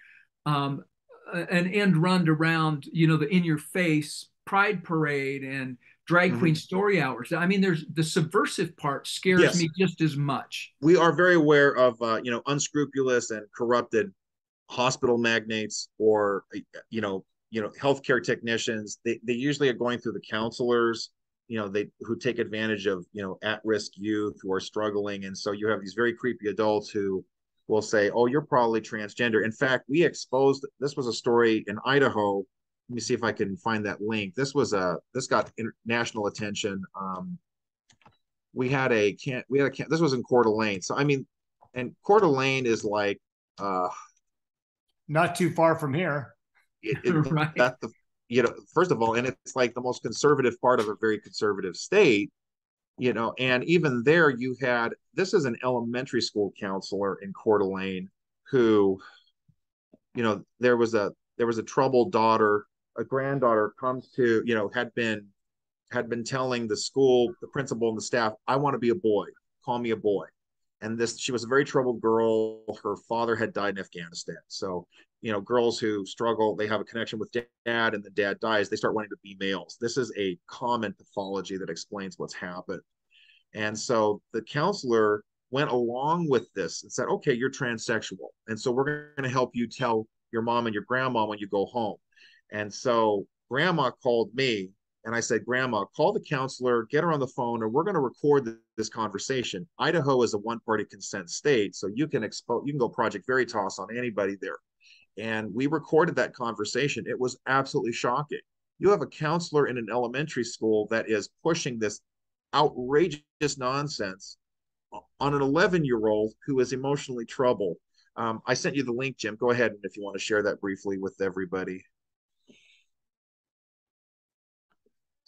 um, an end run around, you know, the in your face pride parade and drag queen mm-hmm. story hours. I mean, there's the subversive part scares yes. me just as much. We are very aware of uh, you know unscrupulous and corrupted hospital magnates or you know you know healthcare technicians. They they usually are going through the counselors. You know they who take advantage of you know at risk youth who are struggling, and so you have these very creepy adults who will say, "Oh, you're probably transgender." In fact, we exposed this was a story in Idaho let me see if I can find that link. This was a this got international attention. Um, we had a can't we had a can't, this was in Coeur d'Alene. So I mean, and Coeur d'Alene is like uh, not too far from here. It, it, right. That the you know first of all, and it's like the most conservative part of a very conservative state. You know, and even there, you had this is an elementary school counselor in Coeur d'Alene who, you know, there was a there was a troubled daughter a granddaughter comes to you know had been had been telling the school the principal and the staff i want to be a boy call me a boy and this she was a very troubled girl her father had died in afghanistan so you know girls who struggle they have a connection with dad and the dad dies they start wanting to be males this is a common pathology that explains what's happened and so the counselor went along with this and said okay you're transsexual and so we're going to help you tell your mom and your grandma when you go home and so grandma called me and I said, Grandma, call the counselor, get her on the phone, and we're going to record this conversation. Idaho is a one-party consent state, so you can expose, you can go Project Veritas on anybody there. And we recorded that conversation. It was absolutely shocking. You have a counselor in an elementary school that is pushing this outrageous nonsense on an 11-year-old who is emotionally troubled. Um, I sent you the link, Jim. Go ahead and if you want to share that briefly with everybody.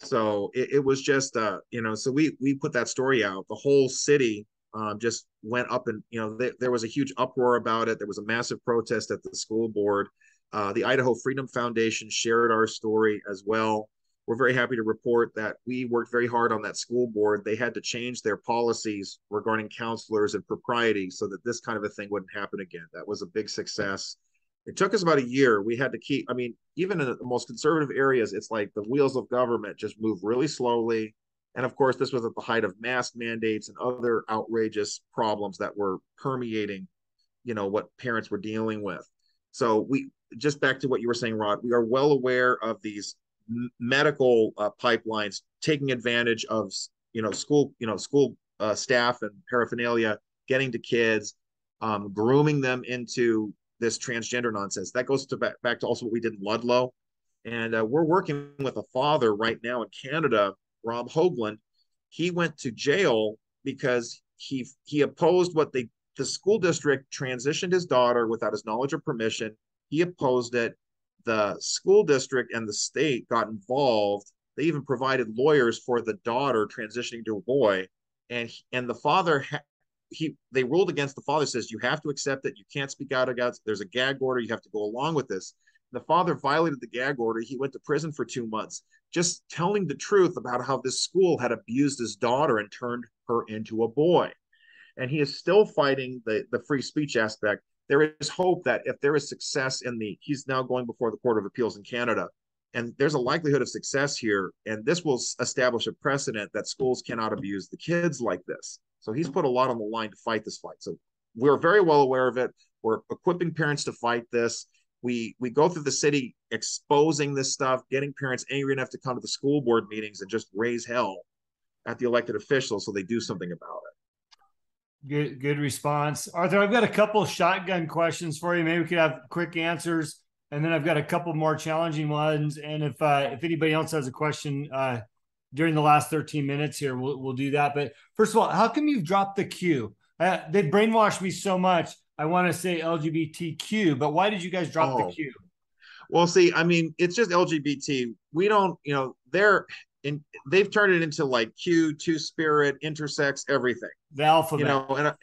so it, it was just uh you know so we we put that story out the whole city um, just went up and you know th- there was a huge uproar about it. There was a massive protest at the school board. Uh, the idaho freedom foundation shared our story as well. We're very happy to report that we worked very hard on that school board. They had to change their policies regarding counselors and propriety so that this kind of a thing wouldn't happen again. That was a big success. It took us about a year. We had to keep, I mean, even in the most conservative areas, it's like the wheels of government just move really slowly. And of course, this was at the height of mask mandates and other outrageous problems that were permeating, you know, what parents were dealing with. So we just back to what you were saying, Rod, we are well aware of these medical uh, pipelines taking advantage of, you know, school, you know, school uh, staff and paraphernalia, getting to kids, um, grooming them into this transgender nonsense. That goes to back, back to also what we did in Ludlow. And uh, we're working with a father right now in Canada, Rob Hoogland. He went to jail because he he opposed what they the school district transitioned his daughter without his knowledge or permission. He opposed it. The school district and the state got involved. They even provided lawyers for the daughter transitioning to a boy, and and the father he they ruled against the father says you have to accept it you can't speak out against there's a gag order you have to go along with this the father violated the gag order he went to prison for two months just telling the truth about how this school had abused his daughter and turned her into a boy and he is still fighting the the free speech aspect there is hope that if there is success in the, he's now going before the Court of Appeals in Canada, and there's a likelihood of success here, and this will establish a precedent that schools cannot abuse the kids like this. So he's put a lot on the line to fight this fight. So we're very well aware of it. We're equipping parents to fight this. We we go through the city exposing this stuff, getting parents angry enough to come to the school board meetings and just raise hell at the elected officials so they do something about it. Good, good response, Arthur. I've got a couple shotgun questions for you. Maybe we could have quick answers, and then I've got a couple more challenging ones. And if uh, if anybody else has a question uh, during the last 13 minutes here, we'll we'll do that. But first of all, how come you've dropped the Q? Uh, they brainwashed me so much. I want to say LGBTQ, but why did you guys drop oh. the Q? Well, see, I mean, it's just LGBT. We don't, you know, they're in they've turned it into like Q, two spirit, intersex, everything. The alphabet. You know, and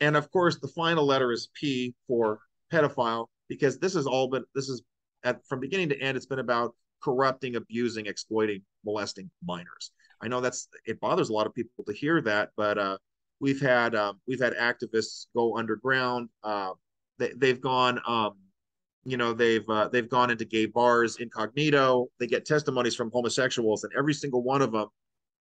and of course the final letter is P for pedophile because this has all been this is at from beginning to end it's been about corrupting, abusing, exploiting, molesting minors. I know that's it bothers a lot of people to hear that, but uh, we've had um, we've had activists go underground. Uh, they, they've gone um, you know they've uh, they've gone into gay bars incognito they get testimonies from homosexuals and every single one of them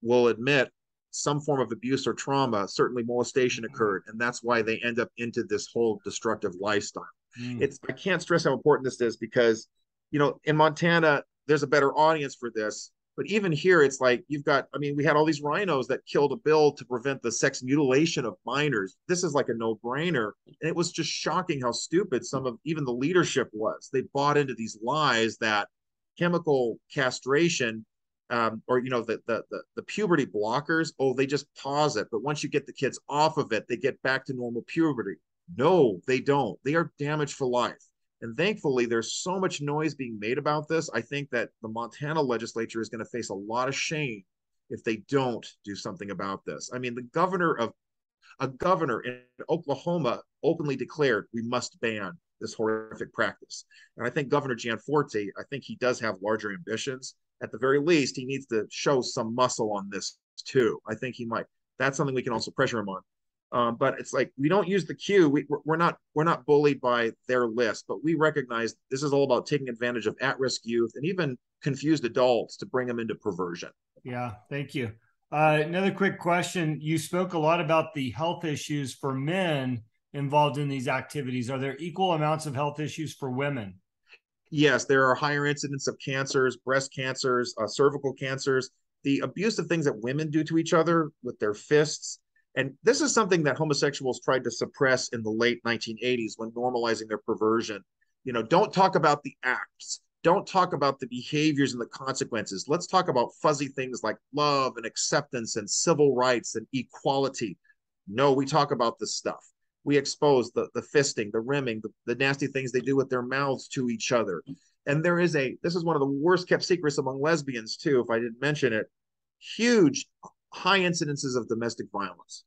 will admit some form of abuse or trauma certainly molestation mm. occurred and that's why they end up into this whole destructive lifestyle mm. it's i can't stress how important this is because you know in montana there's a better audience for this but even here, it's like you've got, I mean, we had all these RINOs that killed a bill to prevent the sex mutilation of minors. This is like a no brainer. And it was just shocking how stupid some of even the leadership was. They bought into these lies that chemical castration um, or you know the, the, the the puberty blockers oh they just pause it but once you get the kids off of it they get back to normal puberty no they don't they are damaged for life and thankfully, there's so much noise being made about this. I think that the Montana legislature is going to face a lot of shame if they don't do something about this. I mean, the governor of a governor in Oklahoma openly declared we must ban this horrific practice. And I think Governor Gianforte, I think he does have larger ambitions. At the very least, he needs to show some muscle on this too. I think he might. That's something we can also pressure him on. Um, but it's like we don't use the Q. We, we're not we're not bullied by their list, but we recognize this is all about taking advantage of at-risk youth and even confused adults to bring them into perversion. Yeah, thank you. Uh, another quick question: You spoke a lot about the health issues for men involved in these activities. Are there equal amounts of health issues for women? Yes, there are higher incidence of cancers, breast cancers, uh, cervical cancers. The abusive things that women do to each other with their fists and this is something that homosexuals tried to suppress in the late 1980s when normalizing their perversion. You know, don't talk about the acts, don't talk about the behaviors and the consequences. Let's talk about fuzzy things like love and acceptance and civil rights and equality. No, we talk about this stuff. We expose the, the fisting, the rimming, the, the nasty things they do with their mouths to each other. And there is a, this is one of the worst kept secrets among lesbians, too, if I didn't mention it. Huge high incidences of domestic violence.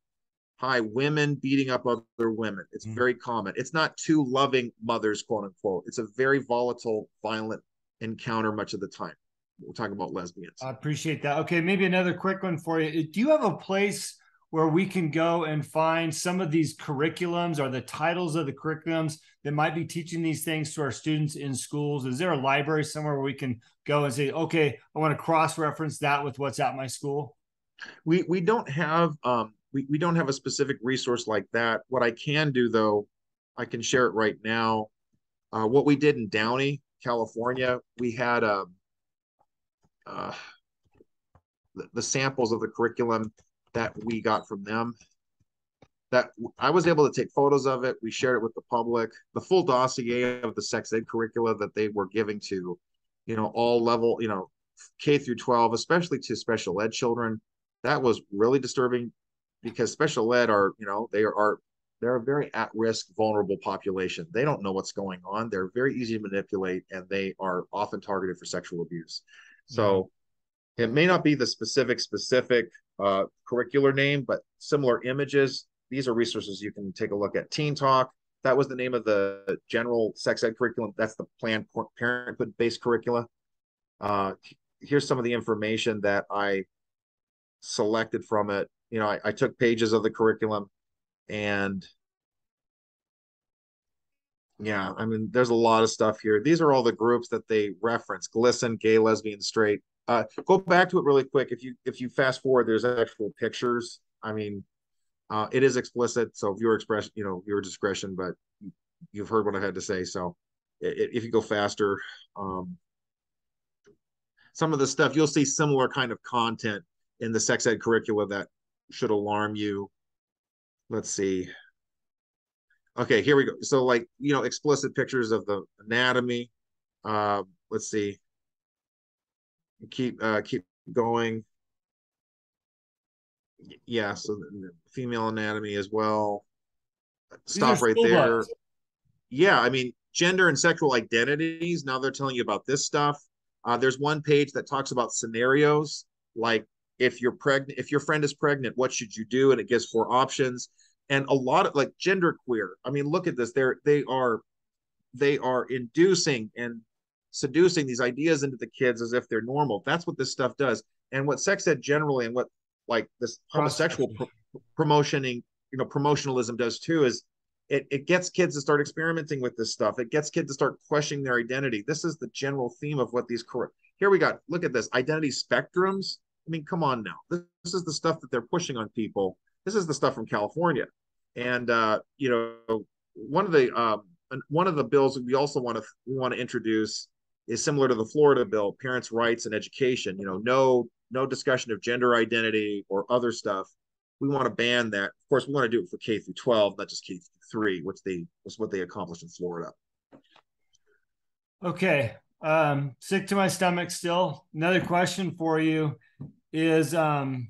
High women beating up other women. It's mm. very common. It's not two loving mothers, quote unquote. It's a very volatile, violent encounter much of the time. We're talking about lesbians. I appreciate that. Okay, maybe another quick one for you. Do you have a place where we can go and find some of these curriculums or the titles of the curriculums that might be teaching these things to our students in schools? Is there a library somewhere where we can go and say, okay, I want to cross reference that with what's at my school? We we don't have um we, we don't have a specific resource like that what i can do though i can share it right now uh, what we did in downey california we had um uh, the, the samples of the curriculum that we got from them that I was able to take photos of it. We shared it with the public. The full dossier of the sex ed curricula that they were giving to, you know, all level, you know, K through 12, especially to special ed children that was really disturbing because special ed are you know they are they're a very at-risk vulnerable population. They don't know what's going on. They're very easy to manipulate and they are often targeted for sexual abuse. So yeah. it may not be the specific specific uh, curricular name but similar images. These are resources you can take a look at. Teen talk that was the name of the general sex ed curriculum. That's the planned parenthood based curricula. Uh, here's some of the information that i selected from it. You know, I, I took pages of the curriculum and Yeah, I mean, there's a lot of stuff here. These are all the groups that they reference: GLSEN, gay, lesbian, straight. Uh, go back to it really quick. If you if you fast forward, there's actual pictures. I mean, uh, it is explicit, so viewer expression, you know, viewer discretion. But you've heard what I had to say. So if you go faster, um, some of the stuff you'll see similar kind of content in the sex ed curricula that should alarm you. Let's see. Okay, here we go. So like, you know, explicit pictures of the anatomy. Uh, let's see. Keep uh, keep going. Yeah, so female anatomy as well. Stop right there. Yeah, I mean, gender and sexual identities. Now they're telling you about this stuff. Uh, there's one page that talks about scenarios like if you're pregnant, if your friend is pregnant, what should you do? And it gives four options. And a lot of like gender queer. I mean, look at this. They're they are they are inducing and seducing these ideas into the kids as if they're normal. That's what this stuff does. And what sex ed generally and what like this homosexual pro- promotioning, you know, promotionalism does too is it, it gets kids to start experimenting with this stuff. It gets kids to start questioning their identity. This is the general theme of what these core. Here we got. Look at this identity spectrums. I mean, come on now. This, this is the stuff that they're pushing on people. This is the stuff from California, and uh, you know, one of the um, one of the bills we also want to we want to introduce is similar to the Florida bill, parents' rights and education. You know, no no discussion of gender identity or other stuff we want to ban that. Of course, we want to do it for K through 12, not just K through three, which they was what they accomplished in Florida. Okay. Um, sick to my stomach still. Another question for you is um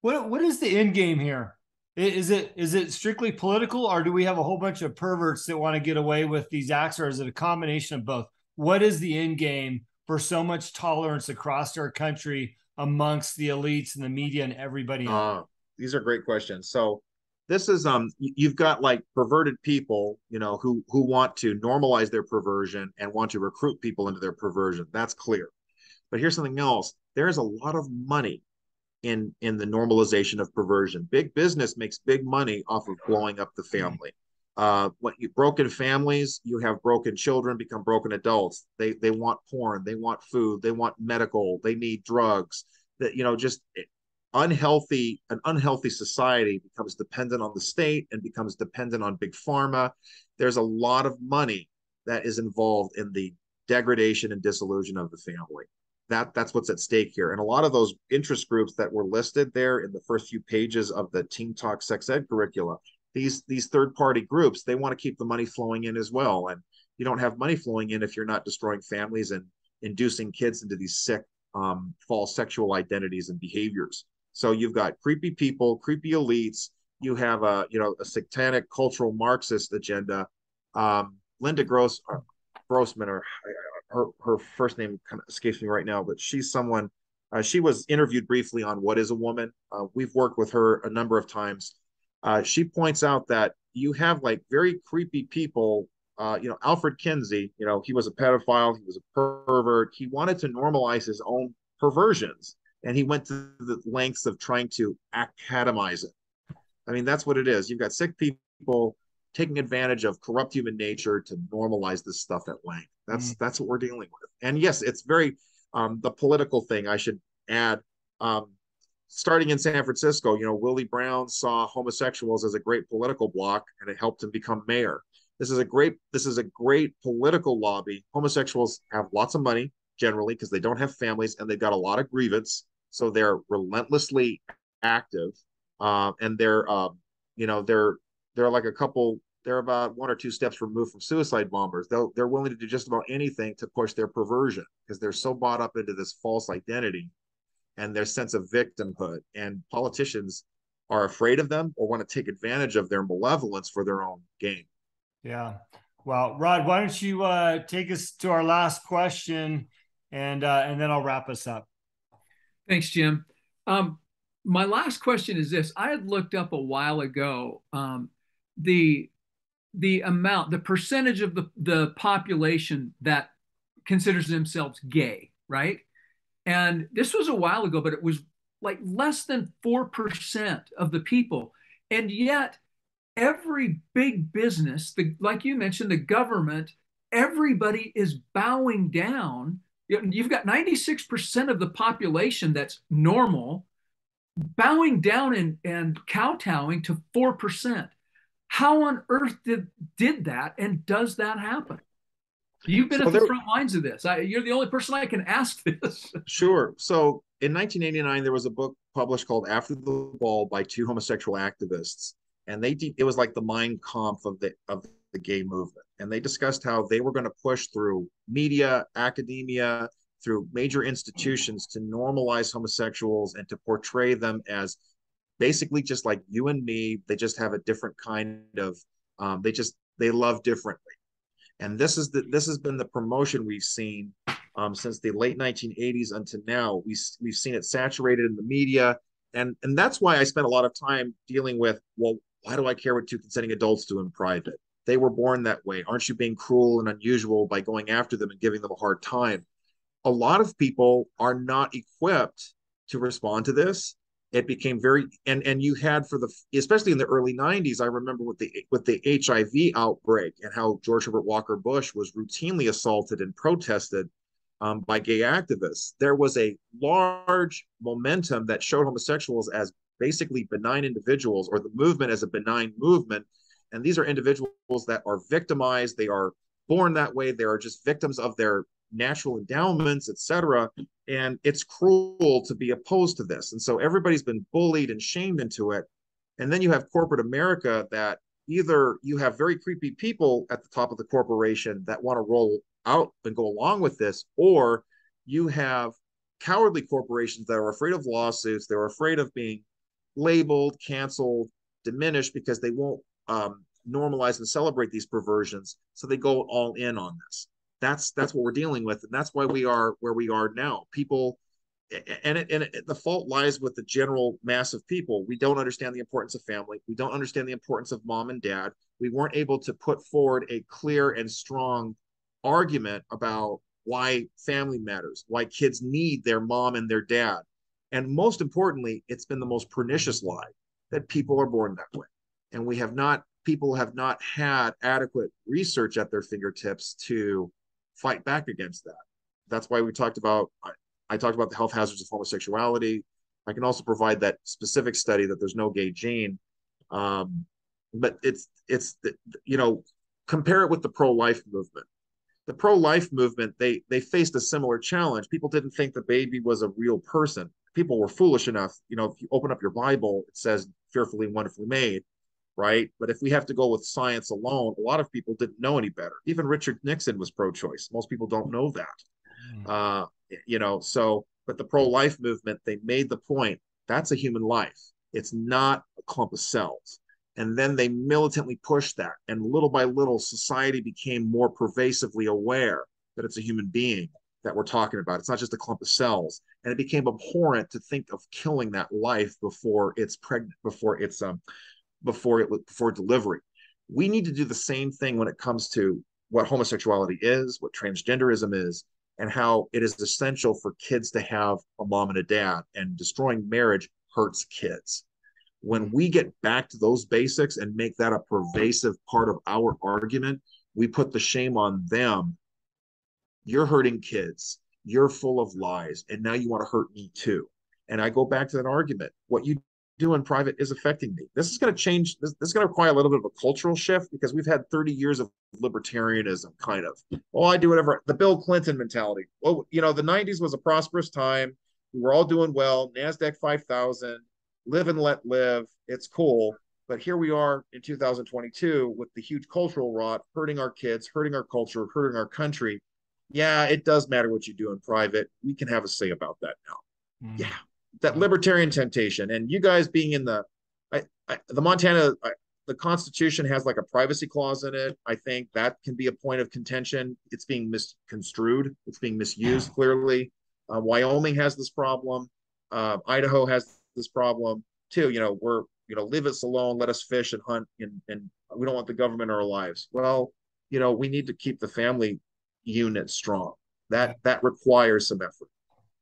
what what is the end game here? Is it is it strictly political or do we have a whole bunch of perverts that want to get away with these acts or is it a combination of both? What is the end game for so much tolerance across our country amongst the elites and the media and everybody? Uh, these are great questions. So this is um you've got like perverted people, you know, who who want to normalize their perversion and want to recruit people into their perversion. That's clear. But here's something else. There's a lot of money in in the normalization of perversion. Big business makes big money off of blowing up the family. Uh, when you broken families, you have broken children become broken adults. They they want porn, they want food, they want medical, they need drugs. That you know, just unhealthy an unhealthy society becomes dependent on the state and becomes dependent on big pharma. There's a lot of money that is involved in the degradation and disillusion of the family. That that's what's at stake here. And a lot of those interest groups that were listed there in the first few pages of the Teen Talk Sex Ed curricula these these third party groups they want to keep the money flowing in as well. And you don't have money flowing in if you're not destroying families and inducing kids into these sick um, false sexual identities and behaviors. So you've got creepy people creepy elites. You have a you know a satanic cultural marxist agenda. Um, linda gross uh, grossman or her, her first name kind of escapes me right now but she's someone uh, she was interviewed briefly on what is a woman uh, we've worked with her a number of times uh, she points out that you have like very creepy people. Uh, you know, Alfred Kinsey, you know, he was a pedophile, he was a pervert. He wanted to normalize his own perversions, and he went to the lengths of trying to academize it. I mean, that's what it is. You've got sick people taking advantage of corrupt human nature to normalize this stuff at length. That's mm. that's what we're dealing with. And yes, it's very um, the political thing. I should add. Um, starting in San Francisco, you know, Willie Brown saw homosexuals as a great political bloc and it helped him become mayor. This is a great this is a great political lobby. Homosexuals have lots of money generally because they don't have families and they've got a lot of grievance, so they're relentlessly active. Uh, and they're um, you know, they're they're like a couple they're about one or two steps removed from suicide bombers. They'll, they're willing to do just about anything to push their perversion because they're so bought up into this false identity and their sense of victimhood. And politicians are afraid of them or want to take advantage of their malevolence for their own gain. Yeah. Well, Rod, why don't you uh, take us to our last question, and uh, and then I'll wrap us up. Thanks, Jim. Um, my last question is this: I had looked up a while ago um, the the amount, the percentage of the the population that considers themselves gay, right? And this was a while ago, but it was like less than 4% of the people. And yet, every big business, the, like you mentioned, the government, everybody is bowing down. You've got 96% of the population that's normal bowing down and, and kowtowing to 4%. How on earth did, did that and does that happen? You've been so at the there, front lines of this. I, you're the only person I can ask this. Sure. So in 1989, there was a book published called After the Ball by two homosexual activists. And they it was like the Mein Kampf of the of the gay movement. And they discussed how they were going to push through media, academia, through major institutions to normalize homosexuals and to portray them as basically just like you and me. They just have a different kind of um, they just they love differently. And this is the this has been the promotion we've seen um, since the late 1980s until now. We we've seen it saturated in the media, and and that's why I spent a lot of time dealing with well, why do I care what two consenting adults do in private? They were born that way. Aren't you being cruel and unusual by going after them and giving them a hard time? A lot of people are not equipped to respond to this it became very and and you had for the especially in the early 90s i remember with the with the hiv outbreak and how george herbert walker bush was routinely assaulted and protested um, by gay activists. There was a large momentum that showed homosexuals as basically benign individuals or the movement as a benign movement. And these are individuals that are victimized. They are born that way. They are just victims of their natural endowments, etc. And it's cruel to be opposed to this. And so everybody's been bullied and shamed into it. And then you have corporate America that either you have very creepy people at the top of the corporation that want to roll out and go along with this, or you have cowardly corporations that are afraid of lawsuits, they're afraid of being labeled, canceled, diminished because they won't um, normalize and celebrate these perversions. So they go all in on this that's that's what we're dealing with. And that's why we are where we are now. People and it, and it, the fault lies with the general mass of people. We don't understand the importance of family. We don't understand the importance of mom and dad. We weren't able to put forward a clear and strong argument about why family matters why kids need their mom and their dad. And most importantly it's been the most pernicious lie that people are born that way. And we have not people have not had adequate research at their fingertips to fight back against that. That's why we talked about, I, I talked about the health hazards of homosexuality. I can also provide that specific study that there's no gay gene. Um, but it's, it's, you know, compare it with the pro-life movement. The pro-life movement, they, they faced a similar challenge. People didn't think the baby was a real person. People were foolish enough, you know, if you open up your Bible, it says fearfully and wonderfully made right? But if we have to go with science alone, a lot of people didn't know any better. Even Richard Nixon was pro-choice. Most people don't know that. Mm. Uh, you know, so but the pro-life movement, they made the point that's a human life. It's not a clump of cells. And then they militantly pushed that. And little by little, society became more pervasively aware that it's a human being that we're talking about. It's not just a clump of cells. And it became abhorrent to think of killing that life before it's pregnant, before it's um, before it before delivery. We need to do the same thing when it comes to what homosexuality is, what transgenderism is, and how it is essential for kids to have a mom and a dad. And destroying marriage hurts kids. When we get back to those basics and make that a pervasive part of our argument, we put the shame on them. You're hurting kids. You're full of lies. And now you want to hurt me too. And I go back to that argument. What you do in private is affecting me. This is going to change. This, this, is going to require a little bit of a cultural shift because we've had 30 years of libertarianism, kind of. Well, I do whatever. The Bill Clinton mentality. Well, you know, the 90s was a prosperous time. We were all doing well. NASDAQ 5000, live and let live. It's cool. But here we are in 2022 with the huge cultural rot hurting our kids, hurting our culture, hurting our country. Yeah, it does matter what you do in private. We can have a say about that now. Mm. Yeah that libertarian temptation and you guys being in the I, I, the Montana I, the Constitution has like a privacy clause in it. I think that can be a point of contention. It's being misconstrued. It's being misused clearly. Uh, Wyoming has this problem. Uh, Idaho has this problem too. You know, we're you know leave us alone. Let us fish and hunt, and and we don't want the government in our lives. Well, you know, we need to keep the family unit strong. That that requires some effort.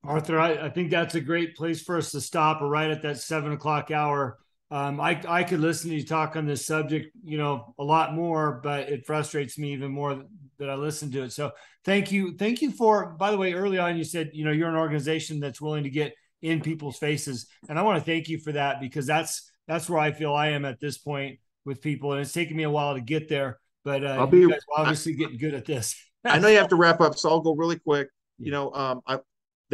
Arthur, I, I, think that's a great place for us to stop right at that seven o'clock hour. um, I I could listen to you talk on this subject, you know, a lot more, but it frustrates me even more that I listen to it. So thank you, thank you for. By the way, early on you said you know you're an organization that's willing to get in people's faces, and I want to thank you for that because that's that's where I feel I am at this point with people, and it's taken me a while to get there. But uh, I'll be, you guys obviously I, getting good at this. I know you have to wrap up, so I'll go really quick. You know, um, I,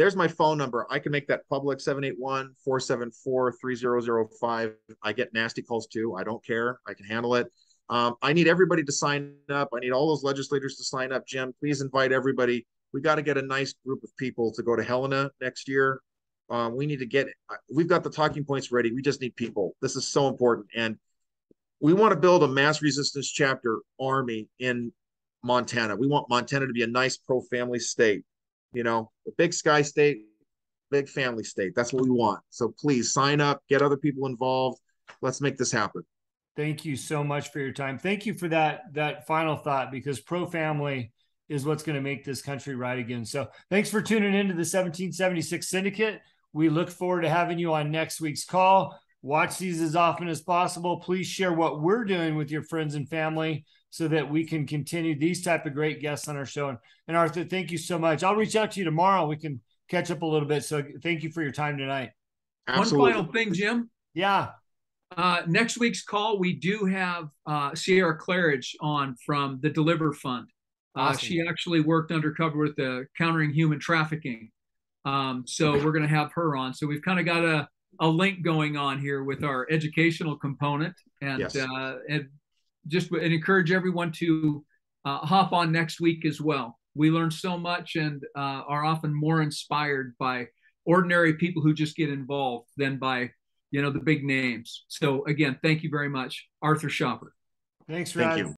there's my phone number. I can make that public 781 474 3005. I get nasty calls too. I don't care. I can handle it. Um, I need everybody to sign up. I need all those legislators to sign up. Jim, please invite everybody. We got to get a nice group of people to go to Helena next year. Um, we need to get, we've got the talking points ready. We just need people. This is so important. And we want to build a mass resistance chapter army in Montana. We want Montana to be a nice pro family state you know, a big sky state, big family state. That's what we want. So please sign up, get other people involved. Let's make this happen. Thank you so much for your time. Thank you for that that final thought because pro family is what's going to make this country right again. So thanks for tuning into the 1776 Syndicate. We look forward to having you on next week's call. Watch these as often as possible. Please share what we're doing with your friends and family so that we can continue these type of great guests on our show. And, and Arthur, thank you so much. I'll reach out to you tomorrow. We can catch up a little bit. So thank you for your time tonight. Absolutely. One final thing, Jim. Yeah. Uh, next week's call, we do have uh, Sierra Claridge on from the Deliver Fund. Uh, awesome. She actually worked undercover with the countering human trafficking. Um, so we're going to have her on. So we've kind of got a, a link going on here with our educational component and, yes. Uh, and just and encourage everyone to uh, hop on next week as well. We learn so much and uh, are often more inspired by ordinary people who just get involved than by you know the big names. So again, thank you very much, Arthur Schaper. Thanks, Rod. Thank you.